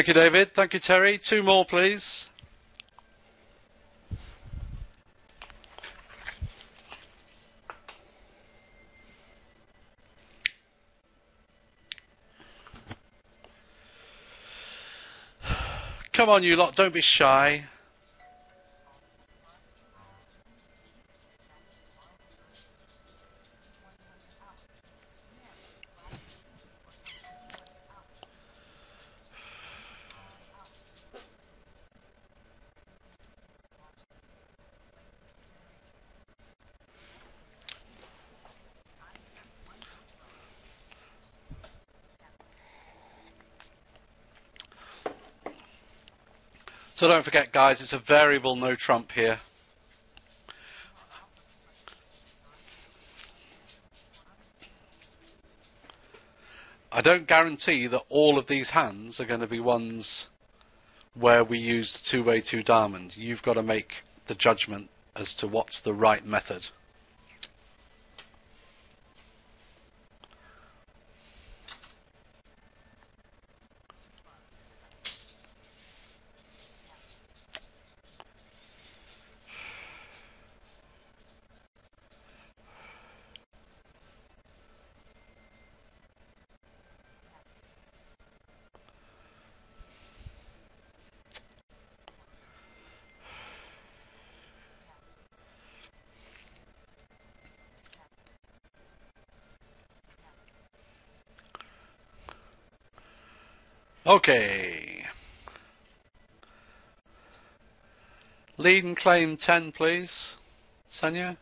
Thank you, David. Thank you, Terry. Two more, please. Come on, you lot, don't be shy. So don't forget, guys, it's a variable no trump here. I don't guarantee that all of these hands are going to be ones where we use the two-way two diamond. You've got to make the judgment as to what's the right method. Okay. Lead and claim 10, please. Sanya?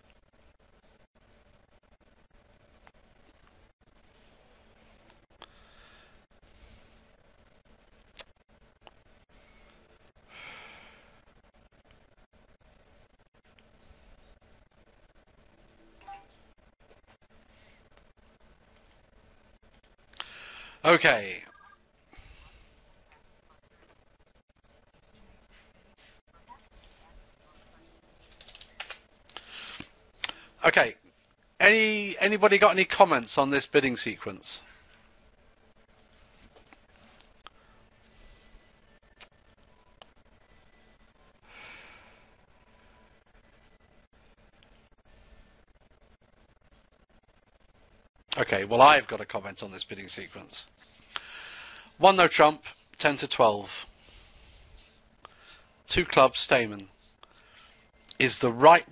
Okay, Okay. Any anybody got any comments on this bidding sequence? Okay, well I've got a comment on this bidding sequence. One no trump, 10 to 12. Two clubs, Stayman. Is the right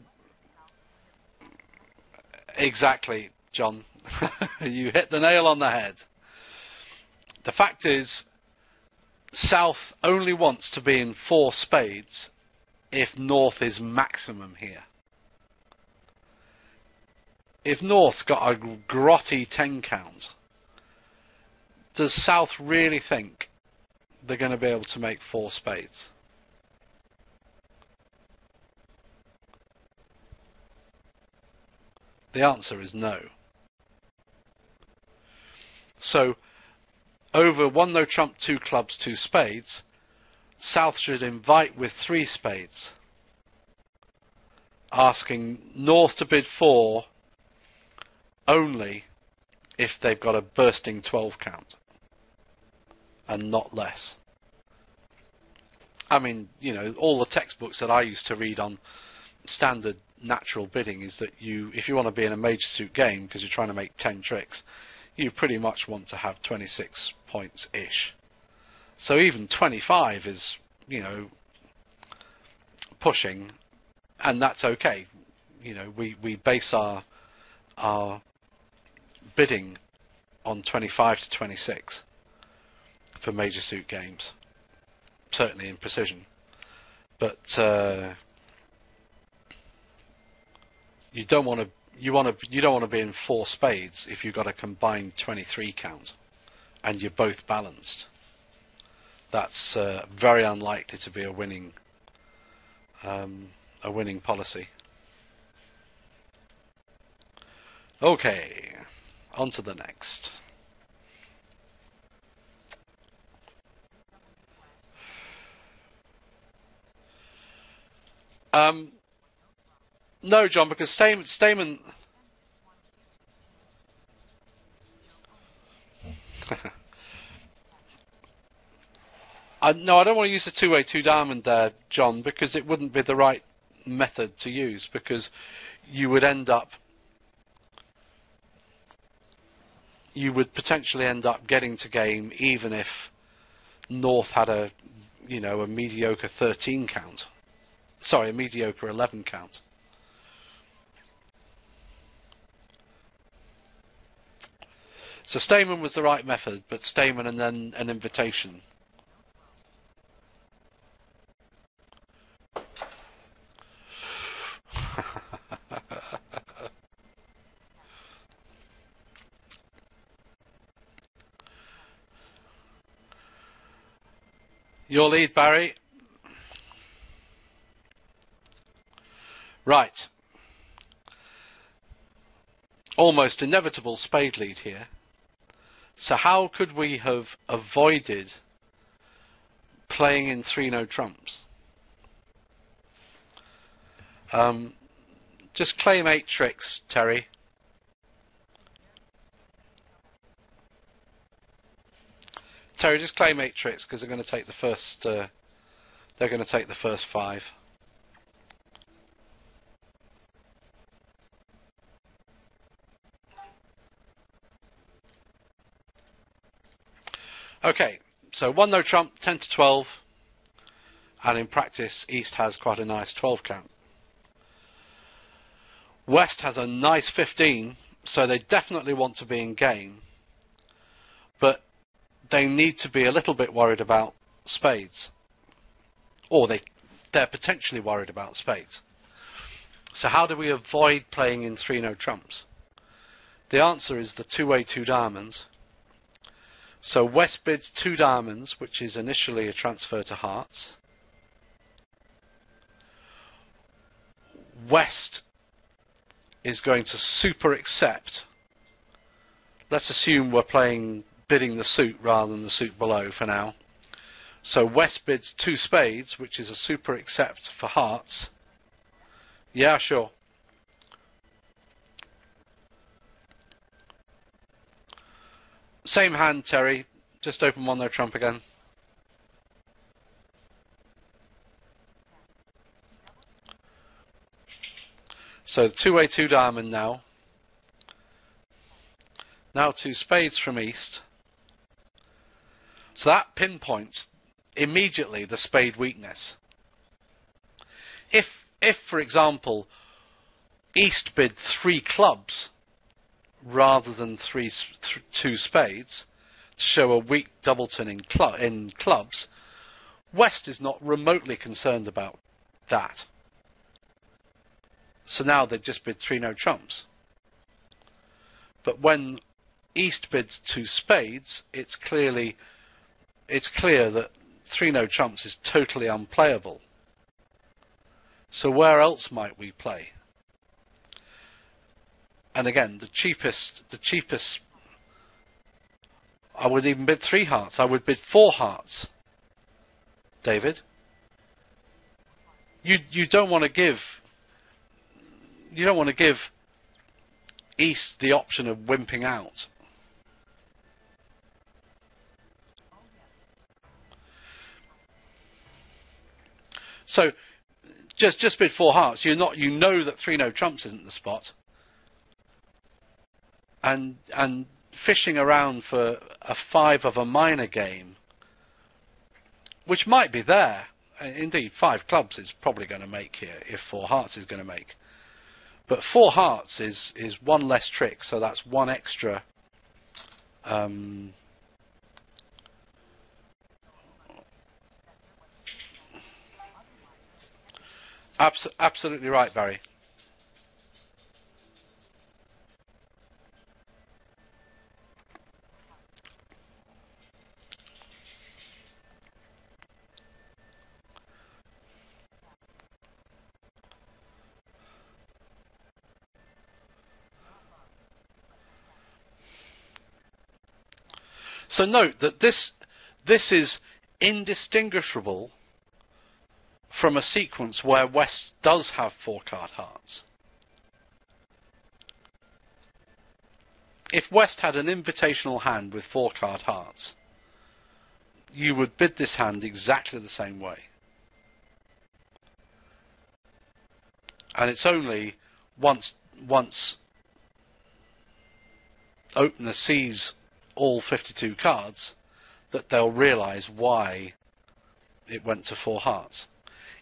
Exactly, John. you hit the nail on the head. The fact is, South only wants to be in four spades if North is maximum here. If North's got a grotty 10 count, does South really think they're going to be able to make four spades? The answer is no. So, over one no trump, two clubs, two spades, South should invite with three spades, asking North to bid four only if they've got a bursting 12 count and not less. I mean, you know, all the textbooks that I used to read on standard natural bidding is that you, if you want to be in a major suit game because you're trying to make 10 tricks, you pretty much want to have 26 points ish. So even 25 is, you know, pushing, and that's okay. You know, we, we base our our bidding on 25 to 26 for major suit games, certainly in precision. But uh, you don't want to you want to you don't want to be in four spades if you've got a combined 23 count and you're both balanced. That's uh, very unlikely to be a winning um, a winning policy. Okay, on to the next. Um, no, John, because Stayman. Stayman Uh, no, I don't want to use the two-way two diamond there, John, because it wouldn't be the right method to use because you would end up you would potentially end up getting to game even if North had a you know a mediocre 13 count. Sorry, a mediocre 11 count. So Stayman was the right method, but Stayman and then an invitation. Your lead, Barry. Right. Almost inevitable spade lead here. So how could we have avoided playing in three no trumps? Um, just claim eight tricks, Terry. Terry, just claim eight tricks because they're going to take the first. Uh, they're going to take the first five. Okay, so one no trump, 10 to 12, and in practice, East has quite a nice 12 count. West has a nice 15, so they definitely want to be in game, but they need to be a little bit worried about spades, or they they're potentially worried about spades. So how do we avoid playing in three no trumps? The answer is the two-way two diamonds. So West bids two diamonds, which is initially a transfer to hearts. West is going to super accept. Let's assume we're playing bidding the suit rather than the suit below for now. So West bids two spades, which is a super accept for hearts. Yeah, sure. Same hand, Terry. Just open one no trump again. So two-way two diamond now. Now two spades from east. So that pinpoints immediately the spade weakness. If, if for example, East bid three clubs rather than three, th- two spades to show a weak doubleton in, cl- in clubs, West is not remotely concerned about that. So now they just bid three no trumps. But when East bids two spades, it's clearly it's clear that three no trumps is totally unplayable. So where else might we play? And again, the cheapest, the cheapest, I would even bid three hearts. I would bid four hearts. David, you you don't want to give, you don't want to give East the option of wimping out. So just just bid four hearts. You're not you know that three no trumps isn't the spot. And and fishing around for a five of a minor game, which might be there. Indeed, five clubs is probably going to make here if four hearts is going to make. But four hearts is is one less trick, so that's one extra. Um, Abs- absolutely right, Barry. So note that this this is indistinguishable from a sequence where West does have four card hearts. If West had an invitational hand with four card hearts, you would bid this hand exactly the same way. And it's only once once opener sees all 52 cards that they'll realise why it went to four hearts.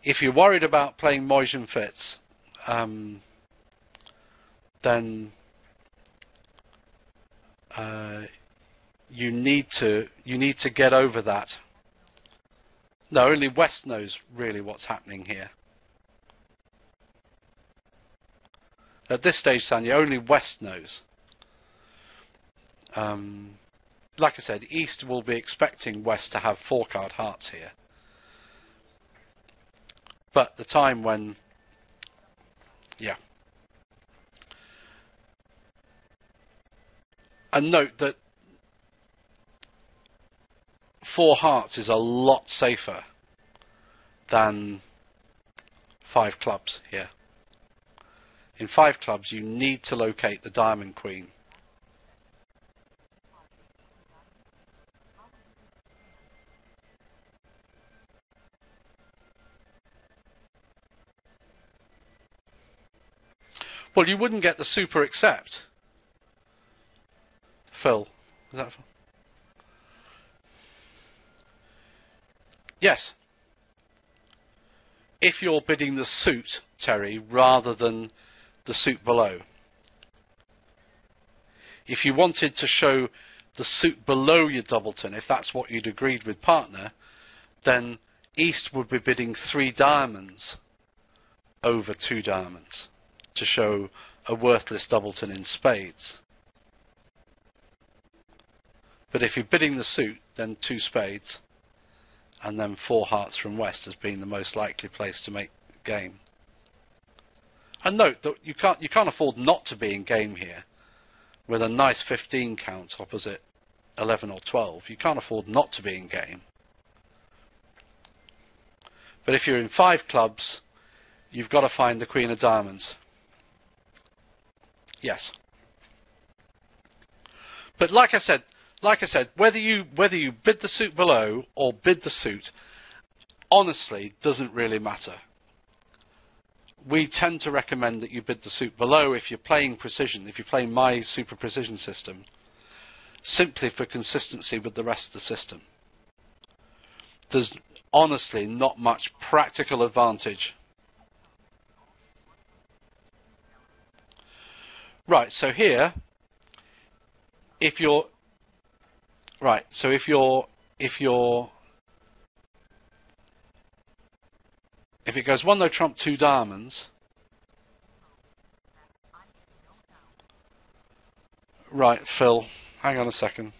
If you're worried about playing Moysian fits, um, then uh, you need to you need to get over that. No, only West knows really what's happening here. At this stage, Sanya, only West knows. Um, like I said, East will be expecting West to have four card hearts here. But the time when, yeah. And note that four hearts is a lot safer than five clubs here. In five clubs, you need to locate the diamond queen. Well, you wouldn't get the super accept. Phil, is that? Yes. If you're bidding the suit, Terry, rather than the suit below. If you wanted to show the suit below your doubleton, if that's what you'd agreed with partner, then East would be bidding three diamonds over two diamonds to show a worthless doubleton in spades. But if you're bidding the suit, then two spades, and then four hearts from West as being the most likely place to make game. And note that you can't you can't afford not to be in game here with a nice 15 count opposite 11 or 12. You can't afford not to be in game. But if you're in five clubs, you've got to find the Queen of Diamonds. Yes. But like I said, like I said, whether you whether you bid the suit below or bid the suit, honestly, doesn't really matter. We tend to recommend that you bid the suit below if you're playing precision, if you're playing my super precision system, simply for consistency with the rest of the system. There's honestly not much practical advantage Right, so here, if you're right, so if you're if you're if it goes one no trump two diamonds, right, Phil, hang on a second.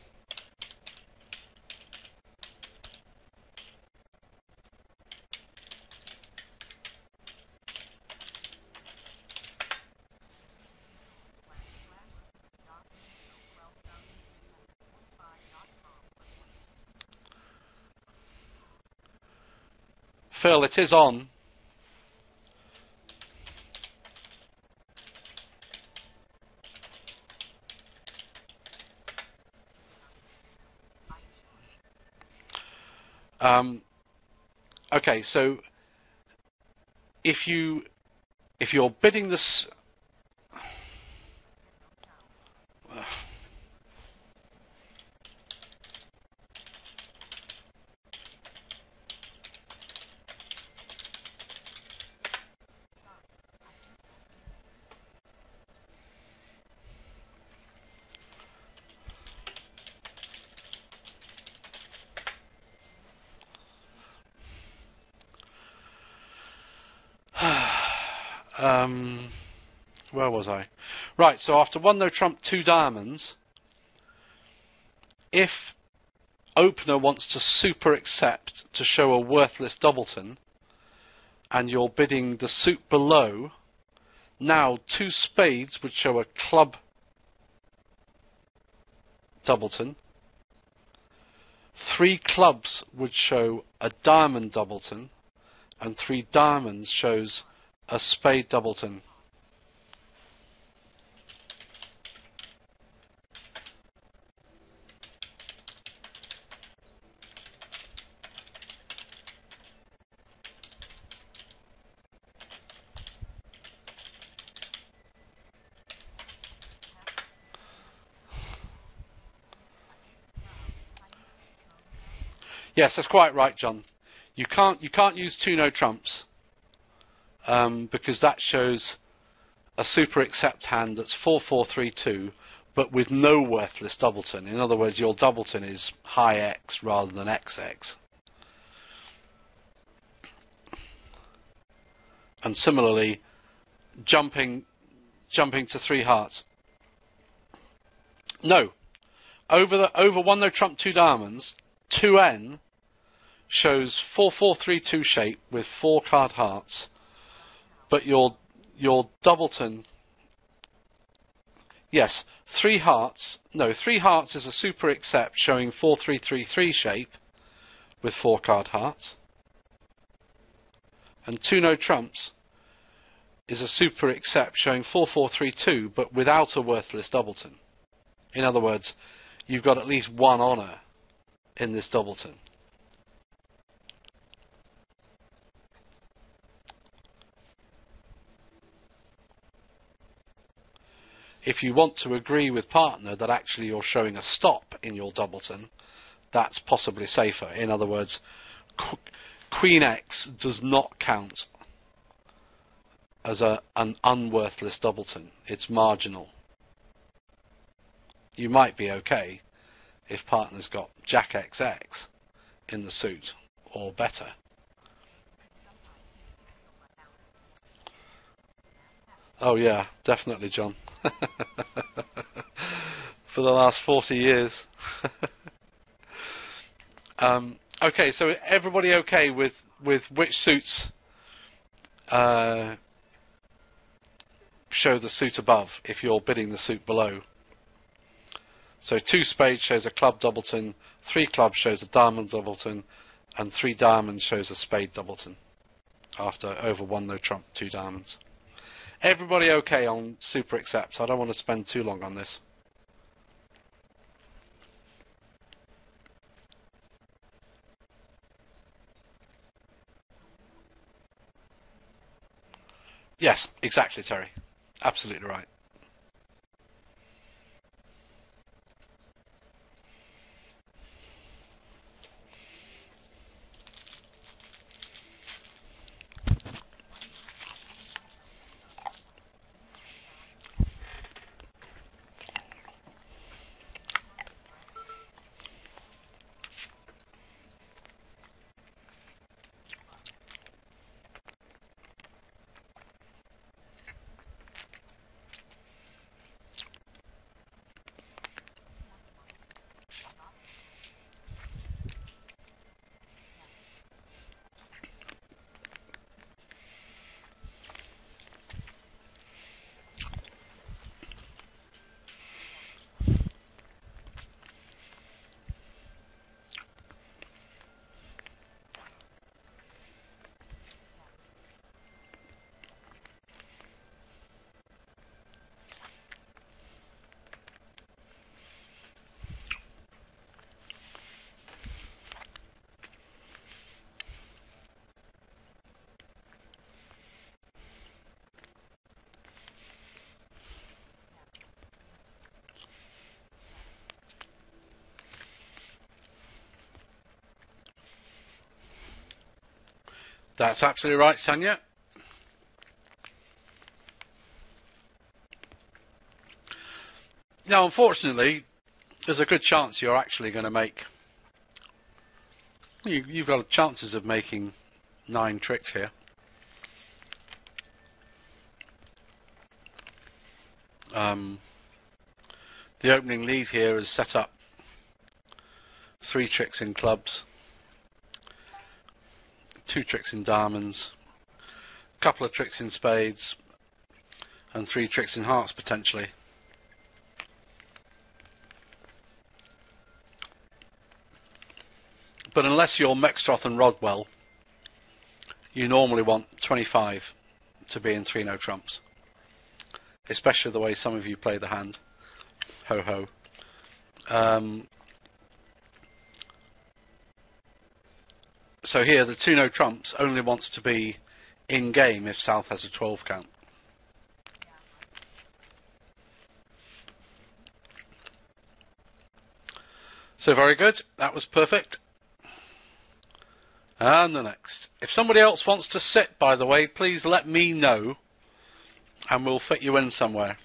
Phil, it is on. Um, okay, so if you if you're bidding this Um, where was I? Right, so after one no trump, two diamonds, if opener wants to super accept to show a worthless doubleton, and you're bidding the suit below, now two spades would show a club doubleton, three clubs would show a diamond doubleton, and three diamonds shows a spade doubleton. Yes, that's quite right, John. You can't, you can't use two no trumps um, because that shows a super accept hand that's four four three two, but with no worthless doubleton. In other words, your doubleton is high X rather than XX. And similarly, jumping jumping to three hearts. No, over the over one no trump two diamonds, two N shows 4432 shape with four card hearts, but your your doubleton yes, three hearts no, three hearts is a super accept showing 4333 shape with four card hearts. And two no trumps is a super accept showing 4432 but without a worthless doubleton. In other words, you've got at least one honour in this doubleton. If you want to agree with partner that actually you're showing a stop in your doubleton, that's possibly safer. In other words, qu- Queen X does not count as a, an unworthless doubleton. It's marginal. You might be okay if partner's got Jack XX in the suit or better. Oh yeah, definitely, John. For the last 40 years. um, okay, so everybody okay with, with which suits uh, show the suit above if you're bidding the suit below? So two spades shows a club doubleton, three clubs shows a diamond doubleton, and three diamonds shows a spade doubleton. After over one no trump, two diamonds. Everybody okay on super accepts? I don't want to spend too long on this. Yes, exactly, Terry. Absolutely right. That's absolutely right, Tanya. Now, unfortunately, there's a good chance you're actually going to make. You, you've got chances of making nine tricks here. Um, the opening lead here is set up three tricks in clubs two tricks in diamonds, a couple of tricks in spades, and three tricks in hearts potentially. But unless you're Meckstroth and Rodwell, you normally want 25 to be in 3 no trumps. Especially the way some of you play the hand. Ho ho. Um, So here, the two no trumps only wants to be in game if South has a 12 count. So very good. That was perfect. And the next. If somebody else wants to sit, by the way, please let me know and we'll fit you in somewhere.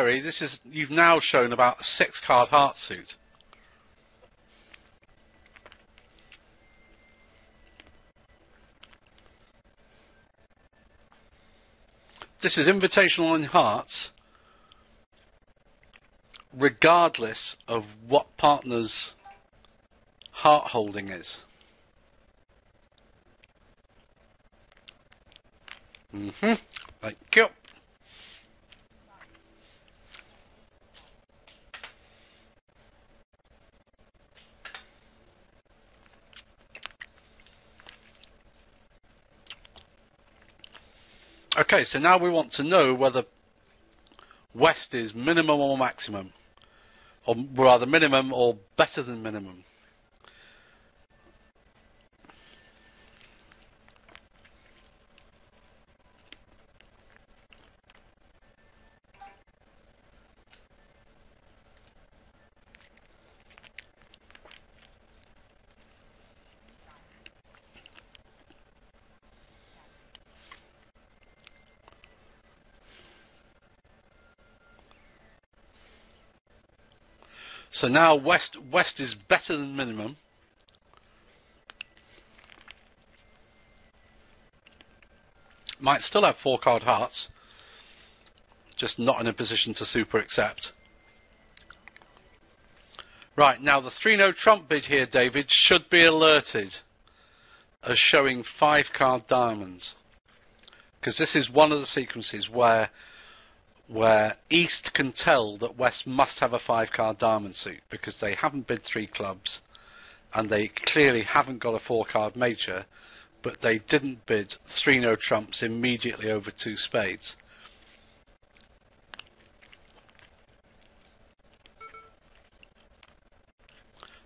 Terry, this is you've now shown about a six card heart suit. This is invitational in hearts, regardless of what partner's heart holding is. Mm-hmm. Thank you. Okay, so now we want to know whether west is minimum or maximum, or rather minimum or better than minimum. So now west west is better than minimum. Might still have four card hearts, just not in a position to super accept. Right, now the 3 no trump bid here, David, should be alerted as showing five card diamonds. Because this is one of the sequences where where East can tell that West must have a five card diamond suit because they haven't bid three clubs and they clearly haven't got a four card major, but they didn't bid three no trumps immediately over two spades.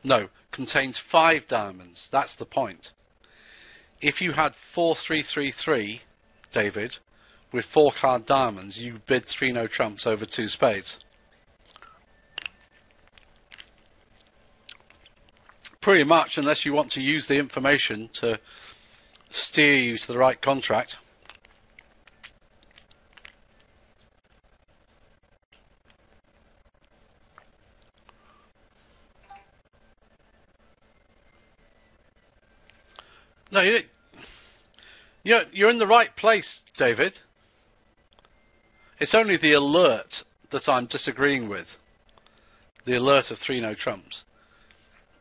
No, contains five diamonds. That's the point. If you had four three three three, David, with four card diamonds, you bid three no trumps over two spades. Pretty much, unless you want to use the information to steer you to the right contract. No, you're, you're in the right place, David. It's only the alert that I'm disagreeing with. The alert of three no trumps.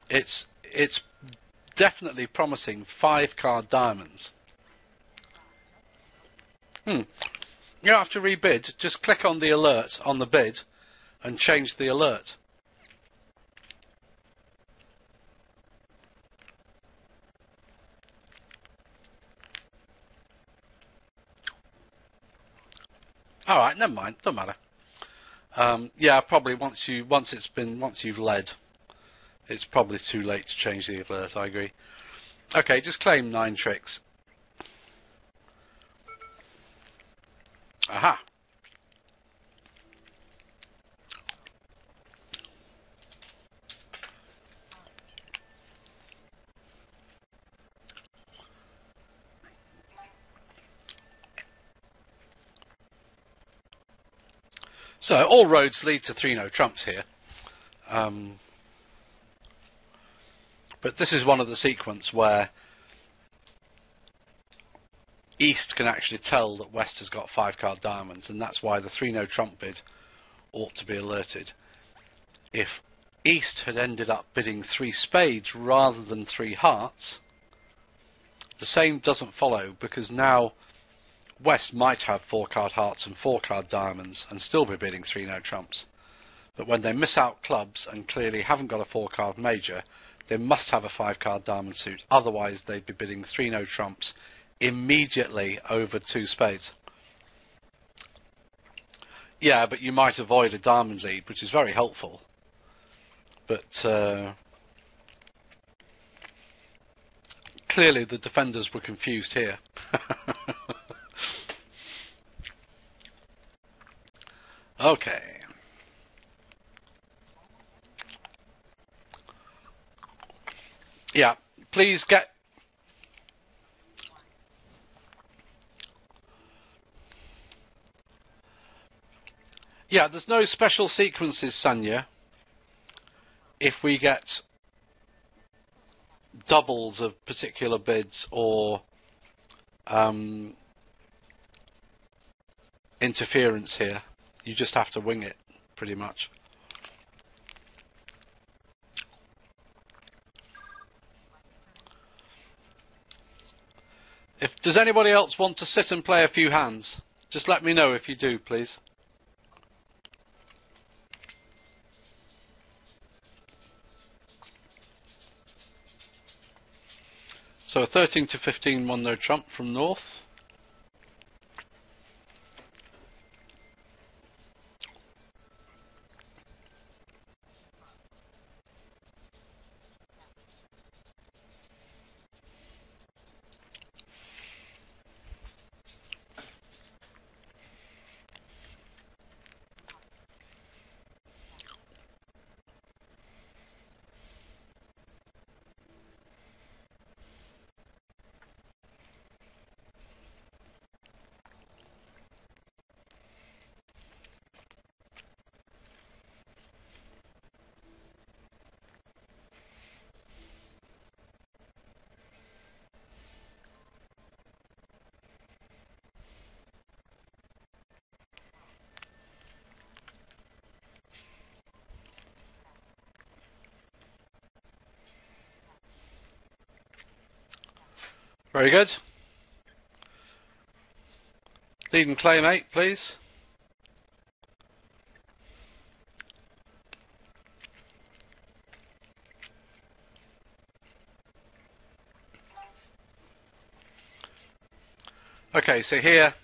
It's it's definitely promising five card diamonds. Hmm. You have to rebid. Just click on the alert on the bid and change the alert. All right, never mind. Don't matter. Um, yeah, probably once you once it's been once you've led, it's probably too late to change the alert. I agree. Okay, just claim nine tricks. Aha. So all roads lead to three no trumps here. Um, but this is one of the sequence where East can actually tell that West has got five card diamonds, and that's why the three no trump bid ought to be alerted. If East had ended up bidding three spades rather than three hearts, the same doesn't follow because now West might have four card hearts and four card diamonds and still be bidding three no trumps. But when they miss out clubs and clearly haven't got a four card major, they must have a five card diamond suit. Otherwise, they'd be bidding three no trumps immediately over two spades. Yeah, but you might avoid a diamond lead, which is very helpful. But uh, clearly the defenders were confused here. okay. Yeah, please get Yeah, there's no special sequences, Sanya. If we get doubles of particular bids or um, interference here, you just have to wing it, pretty much. If does anybody else want to sit and play a few hands? Just let me know if you do, please. So a 13 to 15 won their trump from North. Very good. Lead and claim eight, please. Okay, so here,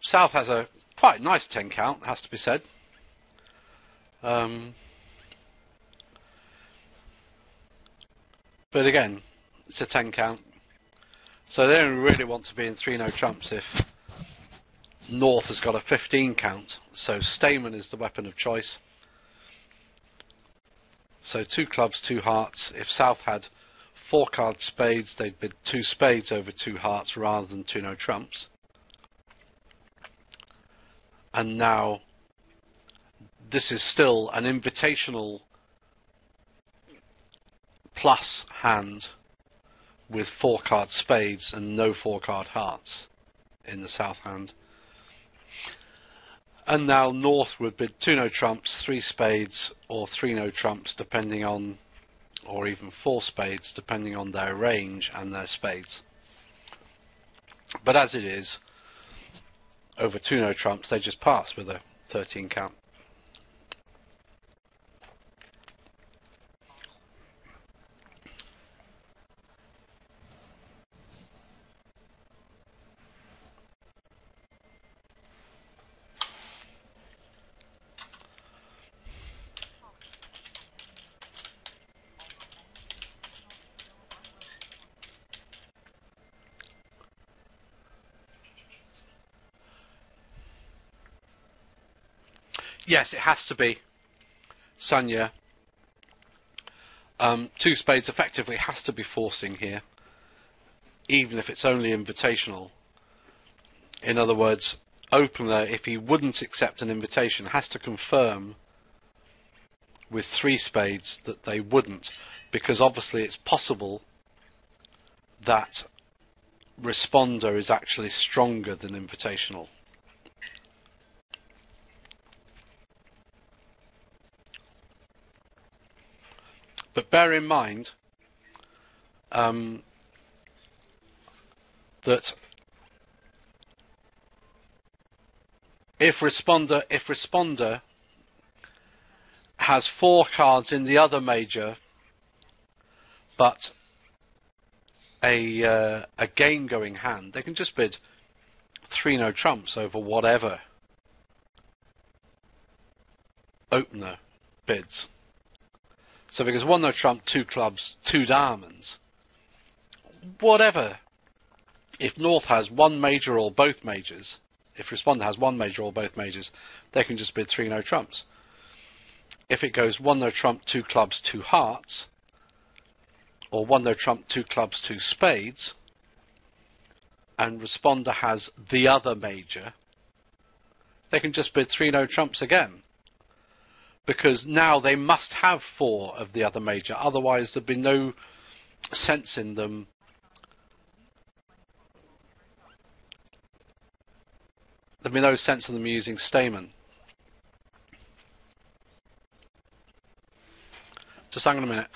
South has a quite nice 10 count, has to be said. Um, but again, it's a 10 count. So they only really want to be in 3 no trumps if North has got a 15 count. So Stayman is the weapon of choice. So two clubs, two hearts. If South had four card spades, they'd bid two spades over two hearts rather than two no trumps. And now this is still an invitational plus hand with four card spades and no four card hearts in the south hand. And now North would bid two no trumps, three spades, or three no trumps, depending on, or even four spades, depending on their range and their spades. But as it is, over two no trumps, they just pass with a 13 count. Yes, it has to be Sanya. Um, two spades effectively has to be forcing here, even if it's only invitational. In other words, opener, if he wouldn't accept an invitation, has to confirm with three spades that they wouldn't, because obviously it's possible that responder is actually stronger than invitational. But bear in mind um, that if responder if responder has four cards in the other major, but a uh, a game going hand, they can just bid three no trumps over whatever opener bids. So because one no trump, two clubs, two diamonds, whatever. If North has one major or both majors, if responder has one major or both majors, they can just bid three no trumps. If it goes one no trump, two clubs, two hearts, or one no trump, two clubs, two spades, and responder has the other major, they can just bid three no trumps again. Because now they must have four of the other major, otherwise there'd be no sense in them there'd be no sense in them using Stayman. Just hang on a minute.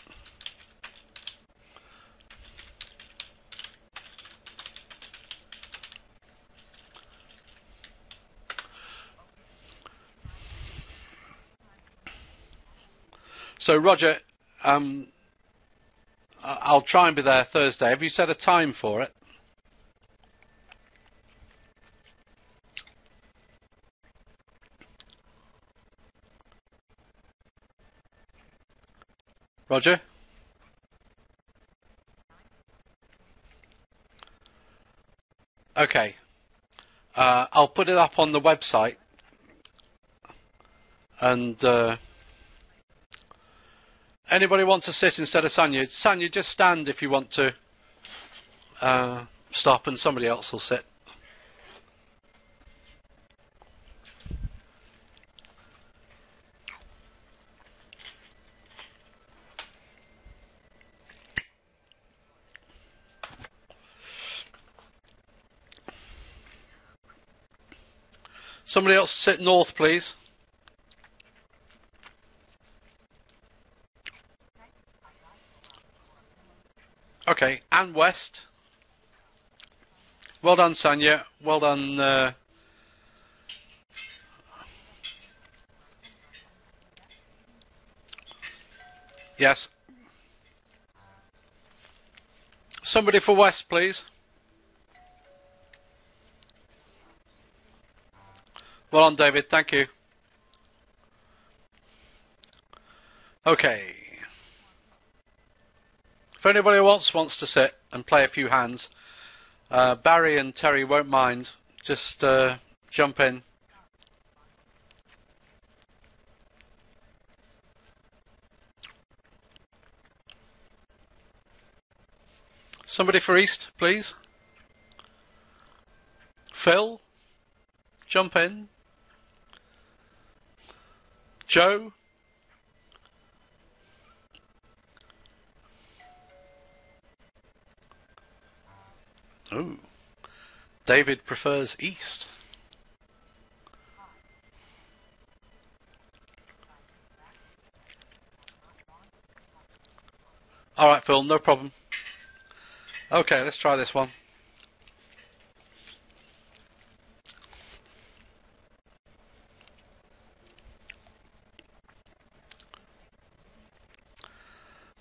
So, Roger, um, I'll try and be there Thursday. Have you set a time for it? Roger? Okay. Uh, I'll put it up on the website and uh, Anybody want to sit instead of Sanya? Sanya, just stand if you want to uh, stop and somebody else will sit. Somebody else sit north, please. Okay, and west. Well done, Sanya. Well done. Uh, yes. Somebody for west, please. Well done, David. Thank you. Okay. If anybody else wants to sit and play a few hands, uh, Barry and Terry won't mind. Just uh, jump in. Somebody for East, please. Phil, jump in. Joe, Ooh. David prefers east. Alright, Phil, no problem. Okay, let's try this one.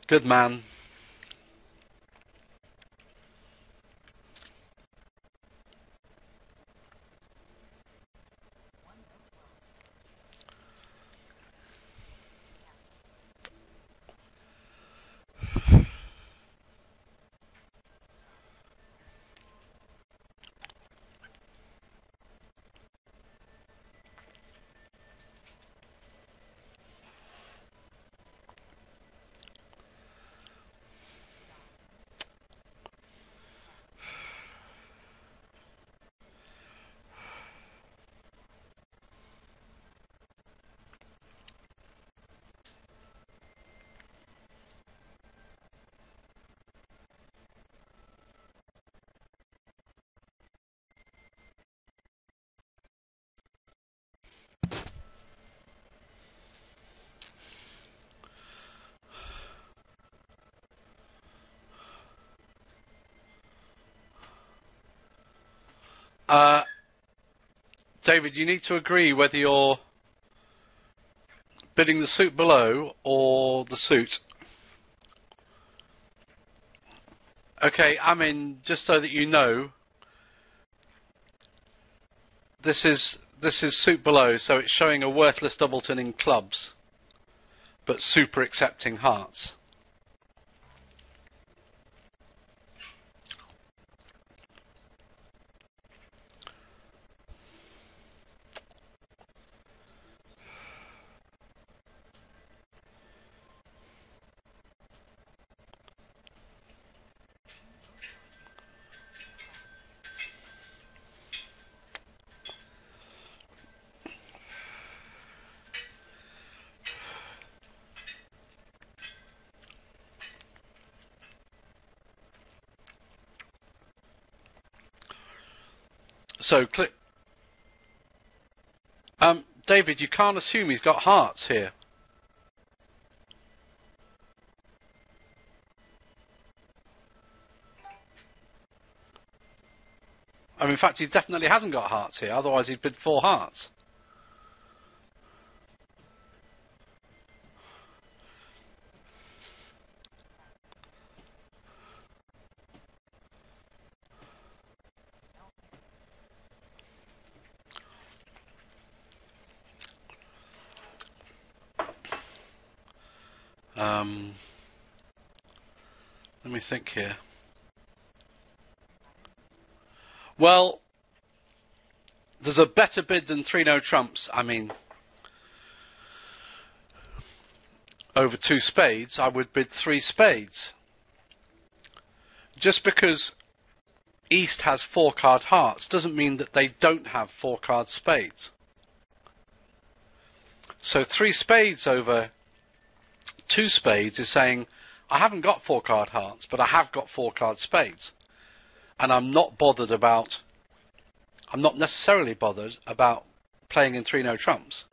Good man. David, you need to agree whether you're bidding the suit below or the suit. Okay, I mean, just so that you know, this is this is suit below, so it's showing a worthless doubleton in clubs, but super accepting hearts. So click. Um, David, you can't assume he's got hearts here. I mean, in fact, he definitely hasn't got hearts here. Otherwise, he'd bid four hearts. Um, let me think here. Well, there's a better bid than three no trumps. I mean, over two spades, I would bid three spades. Just because East has four card hearts doesn't mean that they don't have four card spades. So three spades over two spades is saying, I haven't got four card hearts, but I have got four card spades. And I'm not bothered about, I'm not necessarily bothered about playing in three no trumps.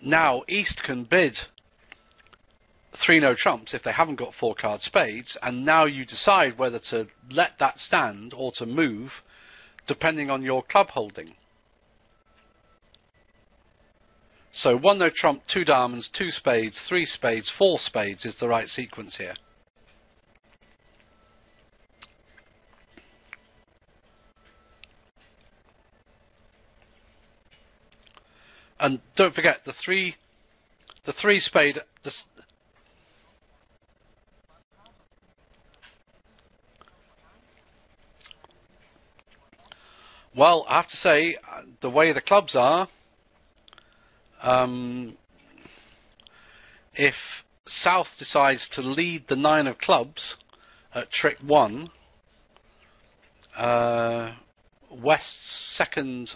Now, East can bid three no trumps if they haven't got four card spades, and now you decide whether to let that stand or to move depending on your club holding. So one no trump, two diamonds, two spades, three spades, four spades is the right sequence here. And don't forget the three, the three spade. The, well, I have to say, the way the clubs are, um, if South decides to lead the nine of clubs at trick one, uh, West's second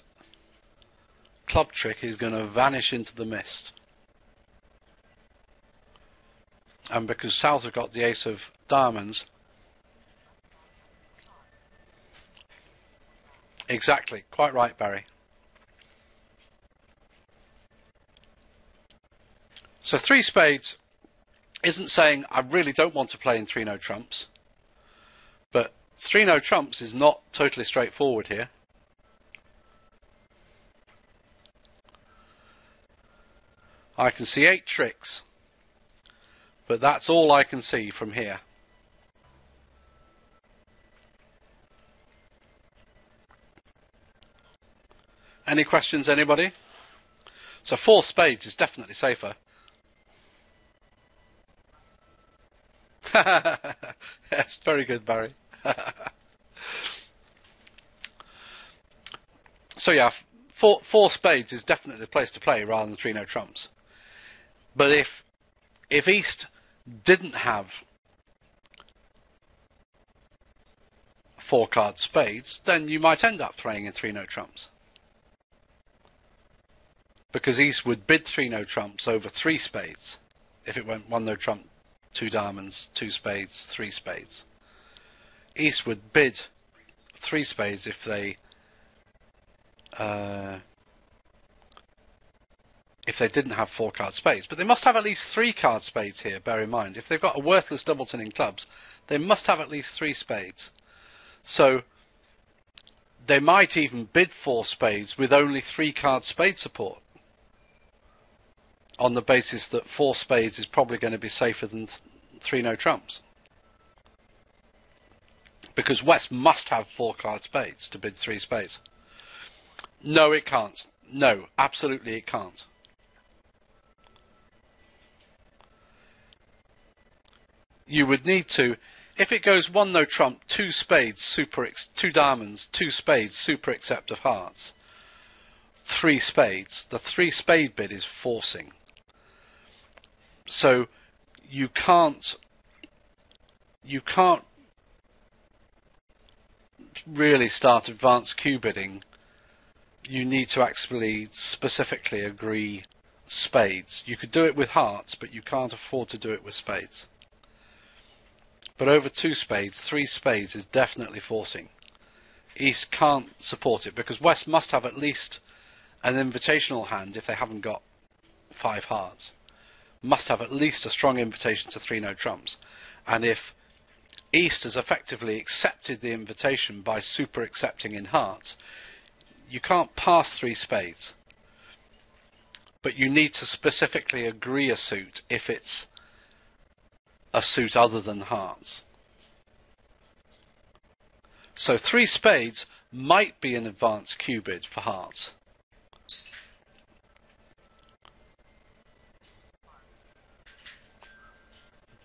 club trick is going to vanish into the mist. And because South have got the ace of diamonds, exactly, quite right, Barry. So three spades isn't saying I really don't want to play in three no trumps, but three no trumps is not totally straightforward here. I can see eight tricks, but that's all I can see from here. Any questions, anybody? So four spades is definitely safer. yes, very good, Barry. so yeah, four, four spades is definitely the place to play rather than three no trumps. But if if East didn't have four card spades, then you might end up playing in three no trumps. Because East would bid three no trumps over three spades if it went one no trump, two diamonds, two spades, three spades. East would bid three spades if they uh, if they didn't have four card spades. But they must have at least three card spades here, bear in mind. If they've got a worthless doubleton in clubs, they must have at least three spades. So they might even bid four spades with only three card spade support on the basis that four spades is probably going to be safer than th- three no trumps. Because West must have four card spades to bid three spades. No, it can't. No, absolutely it can't. You would need to, if it goes one no trump, two spades, super, ex- two diamonds, two spades, super accept of hearts, three spades. The three spade bid is forcing. So you can't you can't really start advanced cue bidding. You need to actually specifically agree spades. You could do it with hearts, but you can't afford to do it with spades. But over two spades, three spades is definitely forcing. East can't support it because West must have at least an invitational hand if they haven't got five hearts must have at least a strong invitation to three no trumps. And if East has effectively accepted the invitation by super accepting in hearts, you can't pass three spades. But you need to specifically agree a suit if it's a suit other than hearts. So three spades might be an advanced bid for hearts.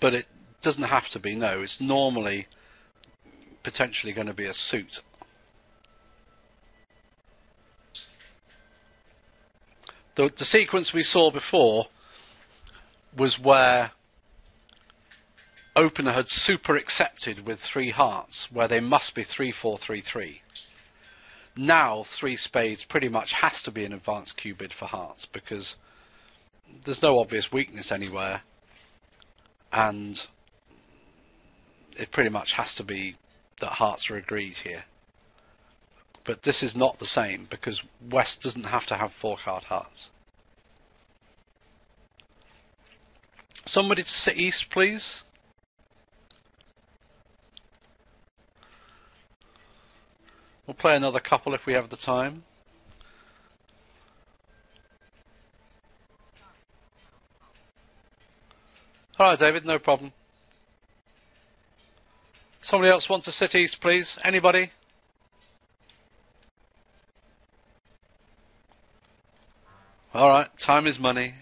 but it doesn't have to be. No, it's normally potentially going to be a suit. The, the sequence we saw before was where opener had super accepted with three hearts, where they must be three four three three. Now three spades pretty much has to be an advanced cue bid for hearts because there's no obvious weakness anywhere and it pretty much has to be that hearts are agreed here. But this is not the same because West doesn't have to have four card hearts. Somebody to sit east, please. We'll play another couple if we have the time. All right, David, no problem. Somebody else wants to sit east, please? Anybody? All right, time is money.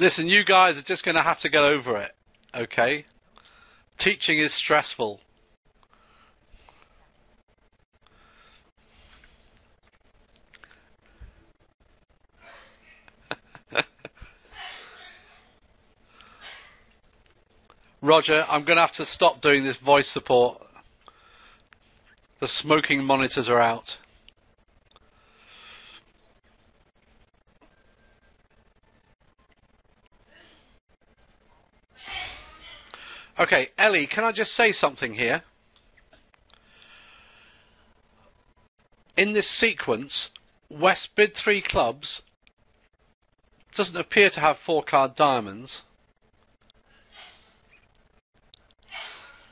Listen, you guys are just going to have to get over it, okay? Teaching is stressful. Roger, I'm going to have to stop doing this voice support. The smoking monitors are out. Okay, Ellie, can I just say something here? In this sequence, West bid three clubs, doesn't appear to have four card diamonds.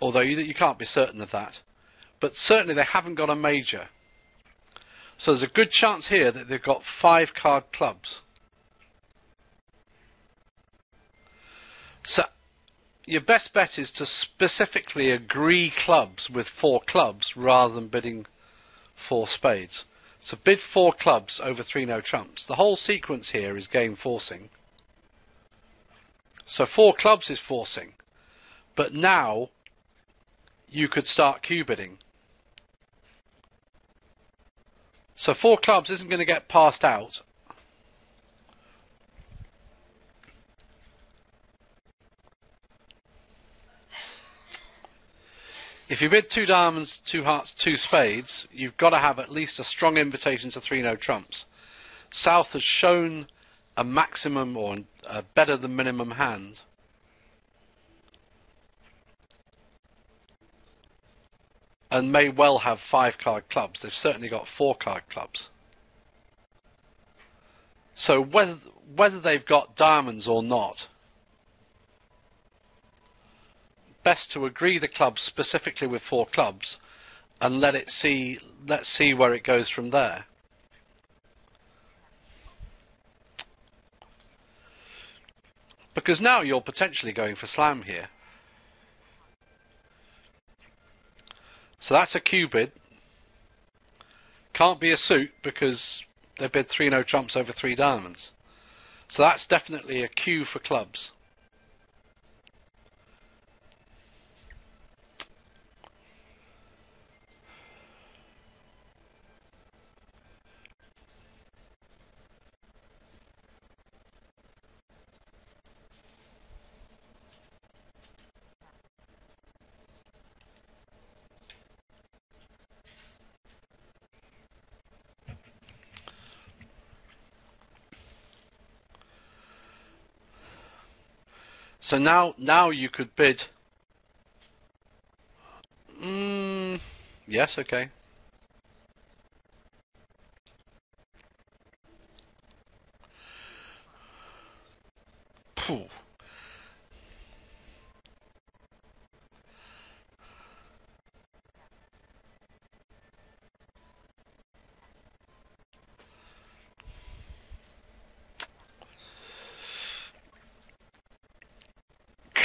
although you, you can't be certain of that. But certainly they haven't got a major. So there's a good chance here that they've got five card clubs. So your best bet is to specifically agree clubs with four clubs rather than bidding four spades. So bid four clubs over three no trumps. The whole sequence here is game forcing. So four clubs is forcing. But now you could start cue bidding. So four clubs isn't going to get passed out. If you bid two diamonds, two hearts, two spades, you've got to have at least a strong invitation to three no trumps. South has shown a maximum or a better than minimum hand. and may well have five card clubs. They've certainly got four card clubs. So whether whether they've got diamonds or not, best to agree the clubs specifically with four clubs and let it see let's see where it goes from there. Because now you're potentially going for slam here. So that's a cue bid. Can't be a suit because they bid three no trumps over three diamonds. So that's definitely a cue for clubs. So now, now you could bid. Mm, yes, okay.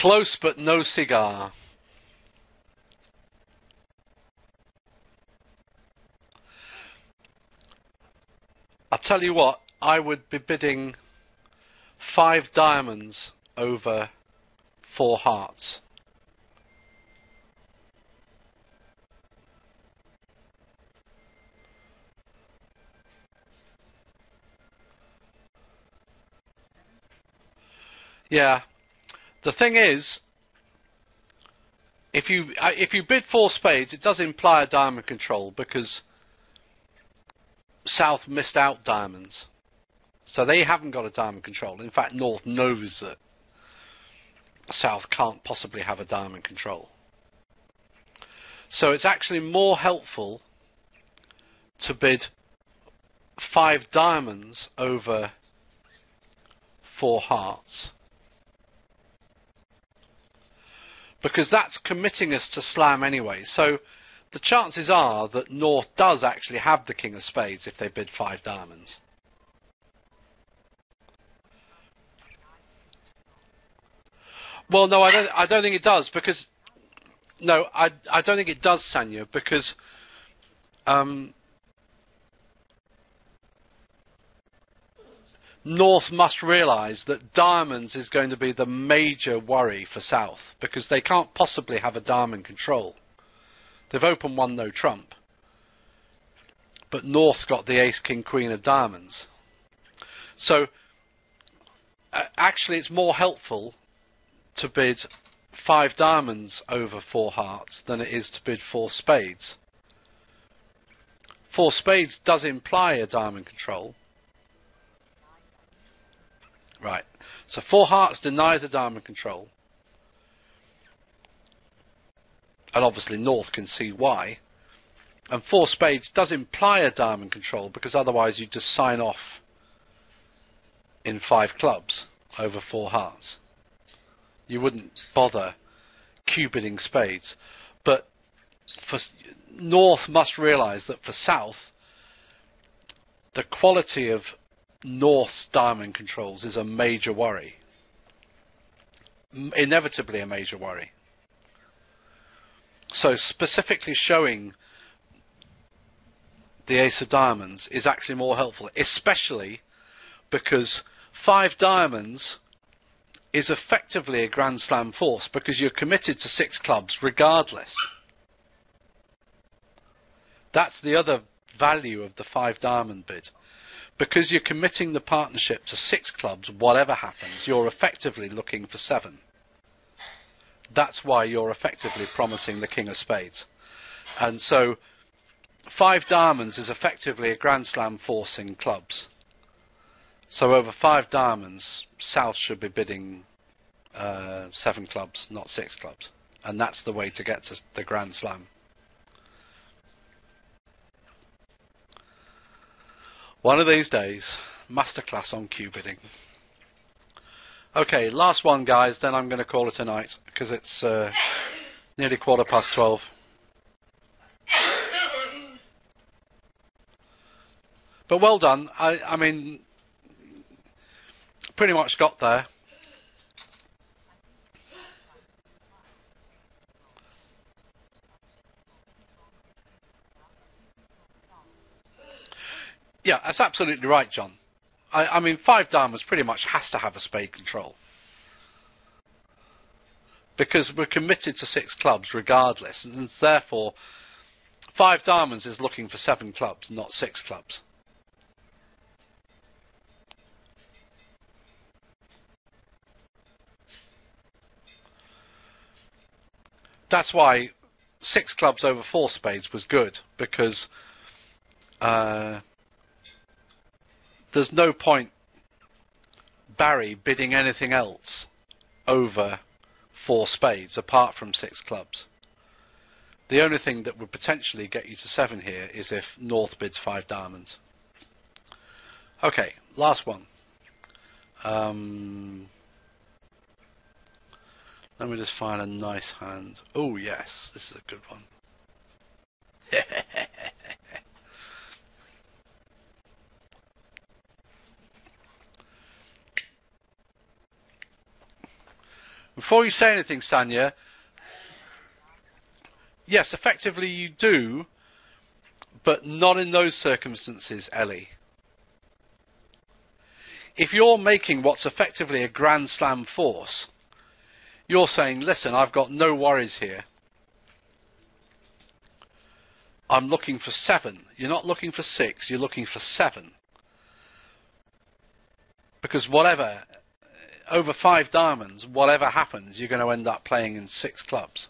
Close but no cigar. I'll tell you what, I would be bidding five diamonds over four hearts. Yeah, the thing is, if you uh, if you bid four spades, it does imply a diamond control because South missed out diamonds, so they haven't got a diamond control. In fact, North knows that South can't possibly have a diamond control. So it's actually more helpful to bid five diamonds over four hearts because that's committing us to slam anyway. So the chances are that North does actually have the King of Spades if they bid five diamonds. Well, no, I don't. I don't think it does because no, I I don't think it does, Sanya, because um, North must realise that diamonds is going to be the major worry for South because they can't possibly have a diamond control. They've opened one no trump. But North's got the ace, king, queen of diamonds. So actually, it's more helpful to bid five diamonds over four hearts than it is to bid four spades. Four spades does imply a diamond control. Right. So four hearts denies a diamond control. And obviously North can see why. And four spades does imply a diamond control because otherwise you just sign off in five clubs over four hearts. You wouldn't bother cue bidding spades. But for North must realise that for South, the quality of North's diamond controls is a major worry. Inevitably a major worry. So specifically showing the ace of diamonds is actually more helpful, especially because five diamonds is effectively a Grand Slam force because you're committed to six clubs regardless. That's the other value of the five diamond bid. Because you're committing the partnership to six clubs, whatever happens, you're effectively looking for seven. That's why you're effectively promising the King of Spades. And so, five diamonds is effectively a Grand Slam forcing clubs. So over five diamonds, South should be bidding uh, seven clubs, not six clubs. And that's the way to get to the Grand Slam. One of these days, masterclass on cue bidding. Okay, last one, guys. Then I'm going to call it a night because it's uh, nearly quarter past twelve. But well done. I, I mean, pretty much got there. Yeah, that's absolutely right, John. I, I mean, five diamonds pretty much has to have a spade control. Because we're committed to six clubs regardless, and therefore, five diamonds is looking for seven clubs, not six clubs. That's why six clubs over four spades was good because uh, there's no point Barry bidding anything else over four spades apart from six clubs. The only thing that would potentially get you to seven here is if North bids five diamonds. Okay, last one. Um, let me just find a nice hand. Oh yes, this is a good one. Before you say anything, Sanya, yes, effectively you do, but not in those circumstances, Ellie. If you're making what's effectively a Grand Slam force, you're saying, listen, I've got no worries here. I'm looking for seven. You're not looking for six, you're looking for seven. Because whatever over five diamonds, whatever happens, you're going to end up playing in six clubs.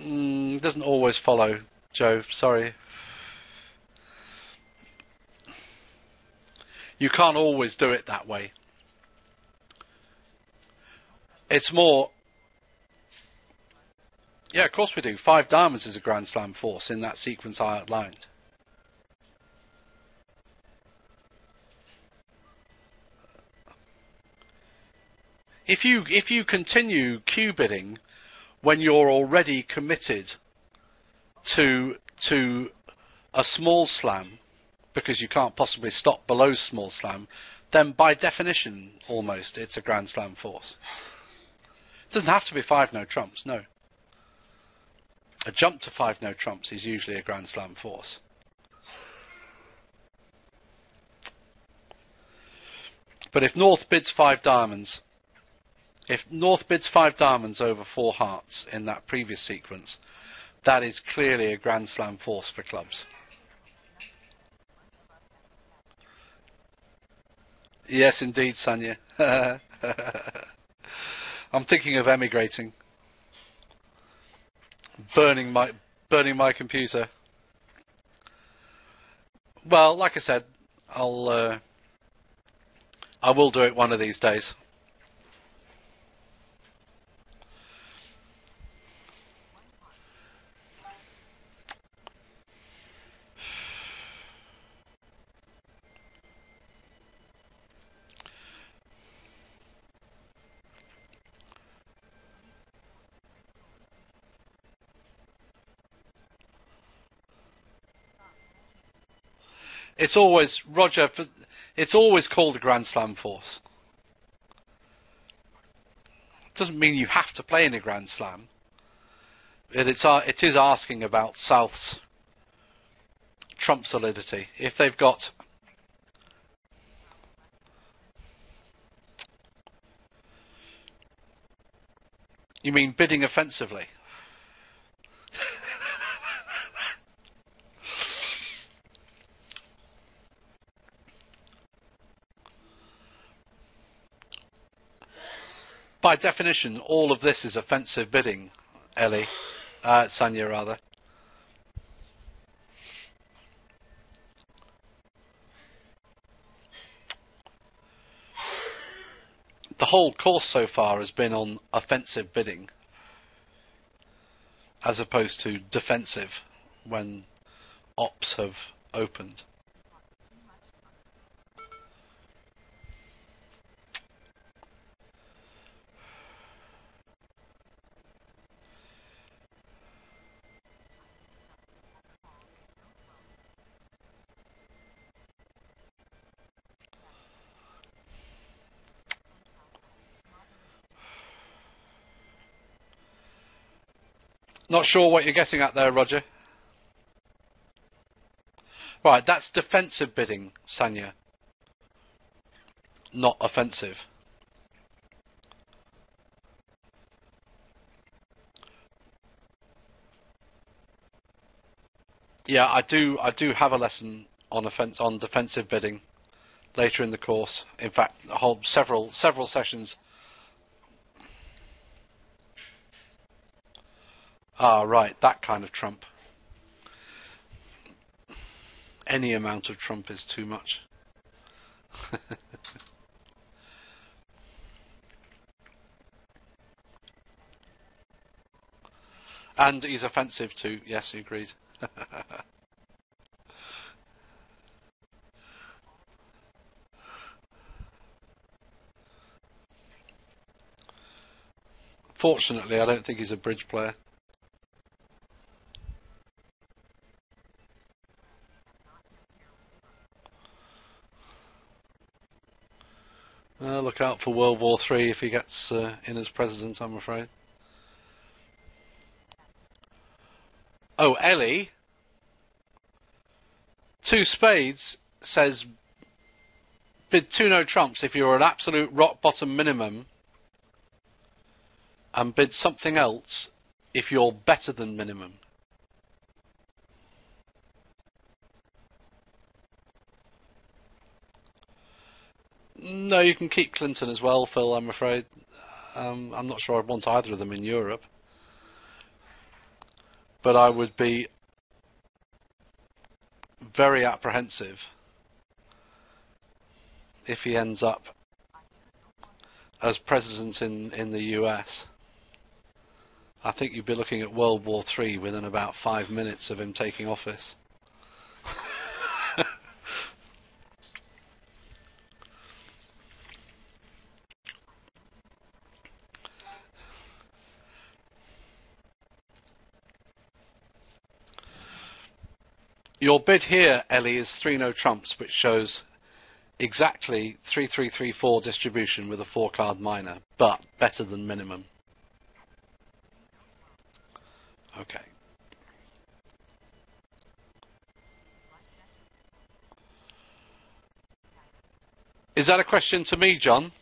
Mm, doesn't always follow, Joe. Sorry. You can't always do it that way. It's more yeah, of course we do. Five diamonds is a Grand Slam force in that sequence I outlined. If you if you continue cue bidding when you're already committed to to a small slam because you can't possibly stop below small slam, then by definition almost it's a Grand Slam force. It doesn't have to be five no trumps, no. A jump to five no trumps is usually a Grand Slam force. But if North bids five diamonds, if North bids five diamonds over four hearts in that previous sequence, that is clearly a Grand Slam force for clubs. Yes, indeed, Sanya. I'm thinking of emigrating, burning my burning my computer. Well, like I said, I'll uh, I will do it one of these days. It's always Roger. It's always called a Grand Slam force. It doesn't mean you have to play in a Grand Slam. it's it is asking about South's trump solidity. If they've got You mean bidding offensively? By definition, all of this is offensive bidding, Ellie, uh, Sanya rather. The whole course so far has been on offensive bidding, as opposed to defensive when ops have opened. Not sure what you're getting at there, Roger. Right, that's defensive bidding, Sanya. Not offensive. Yeah, I do. I do have a lesson on offense on defensive bidding later in the course. In fact, a whole several several sessions Ah, right, that kind of trump. Any amount of trump is too much. and he's offensive too. Yes, he agreed. Fortunately, I don't think he's a bridge player. Uh, look out for World War Three if he gets uh, in as president, I'm afraid. Oh, Ellie. Two Spades says bid two no trumps if you're an absolute rock bottom minimum and bid something else if you're better than minimum. No, you can keep Clinton as well, Phil. I'm afraid. Um, I'm not sure I'd want either of them in Europe, but I would be very apprehensive if he ends up as president in, in the US. I think you'd be looking at World War III within about five minutes of him taking office. Your bid here, Ellie, is three no trumps, which shows exactly 3334 distribution with a four card minor, but better than minimum. Okay. Is that a question to me, John?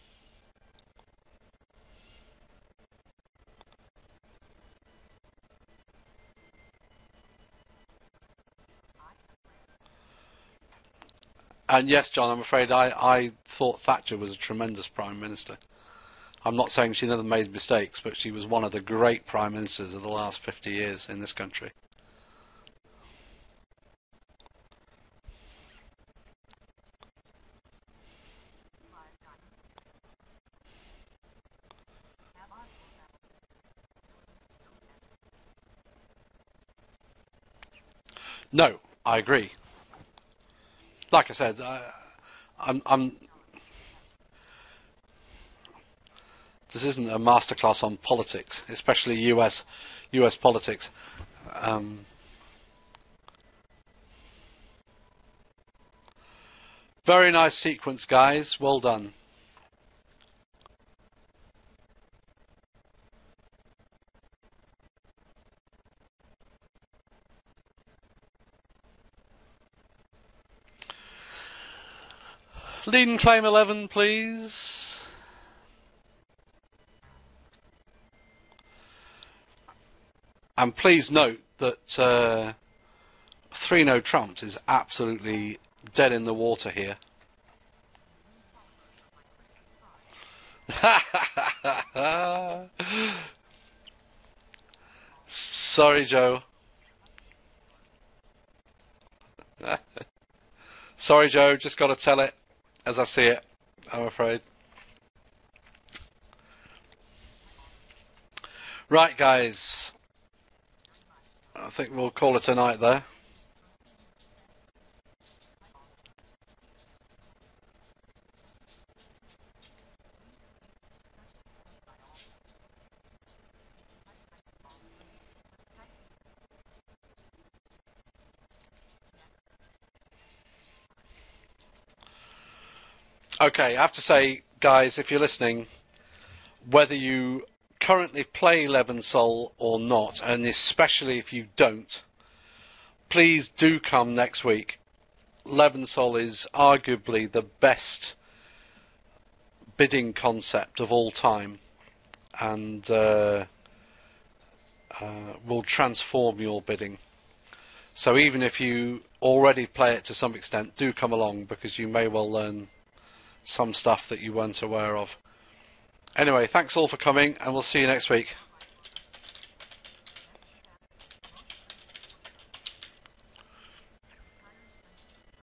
And yes, John, I'm afraid I, I thought Thatcher was a tremendous Prime Minister. I'm not saying she never made mistakes, but she was one of the great Prime Ministers of the last 50 years in this country. No, I agree. Like I said, I'm, I'm. This isn't a masterclass on politics, especially US, US politics. Um, very nice sequence, guys. Well done. Lead and claim 11, please. And please note that uh, 3 no trumps is absolutely dead in the water here. Sorry, Joe. Sorry, Joe, just got to tell it as I see it, I'm afraid. Right, guys. I think we'll call it a night there. Okay, I have to say, guys, if you're listening, whether you currently play Lebensohl or not, and especially if you don't, please do come next week. Lebensohl is arguably the best bidding concept of all time, and uh, uh, will transform your bidding. So even if you already play it to some extent, do come along because you may well learn some stuff that you weren't aware of. Anyway, thanks all for coming, and we'll see you next week.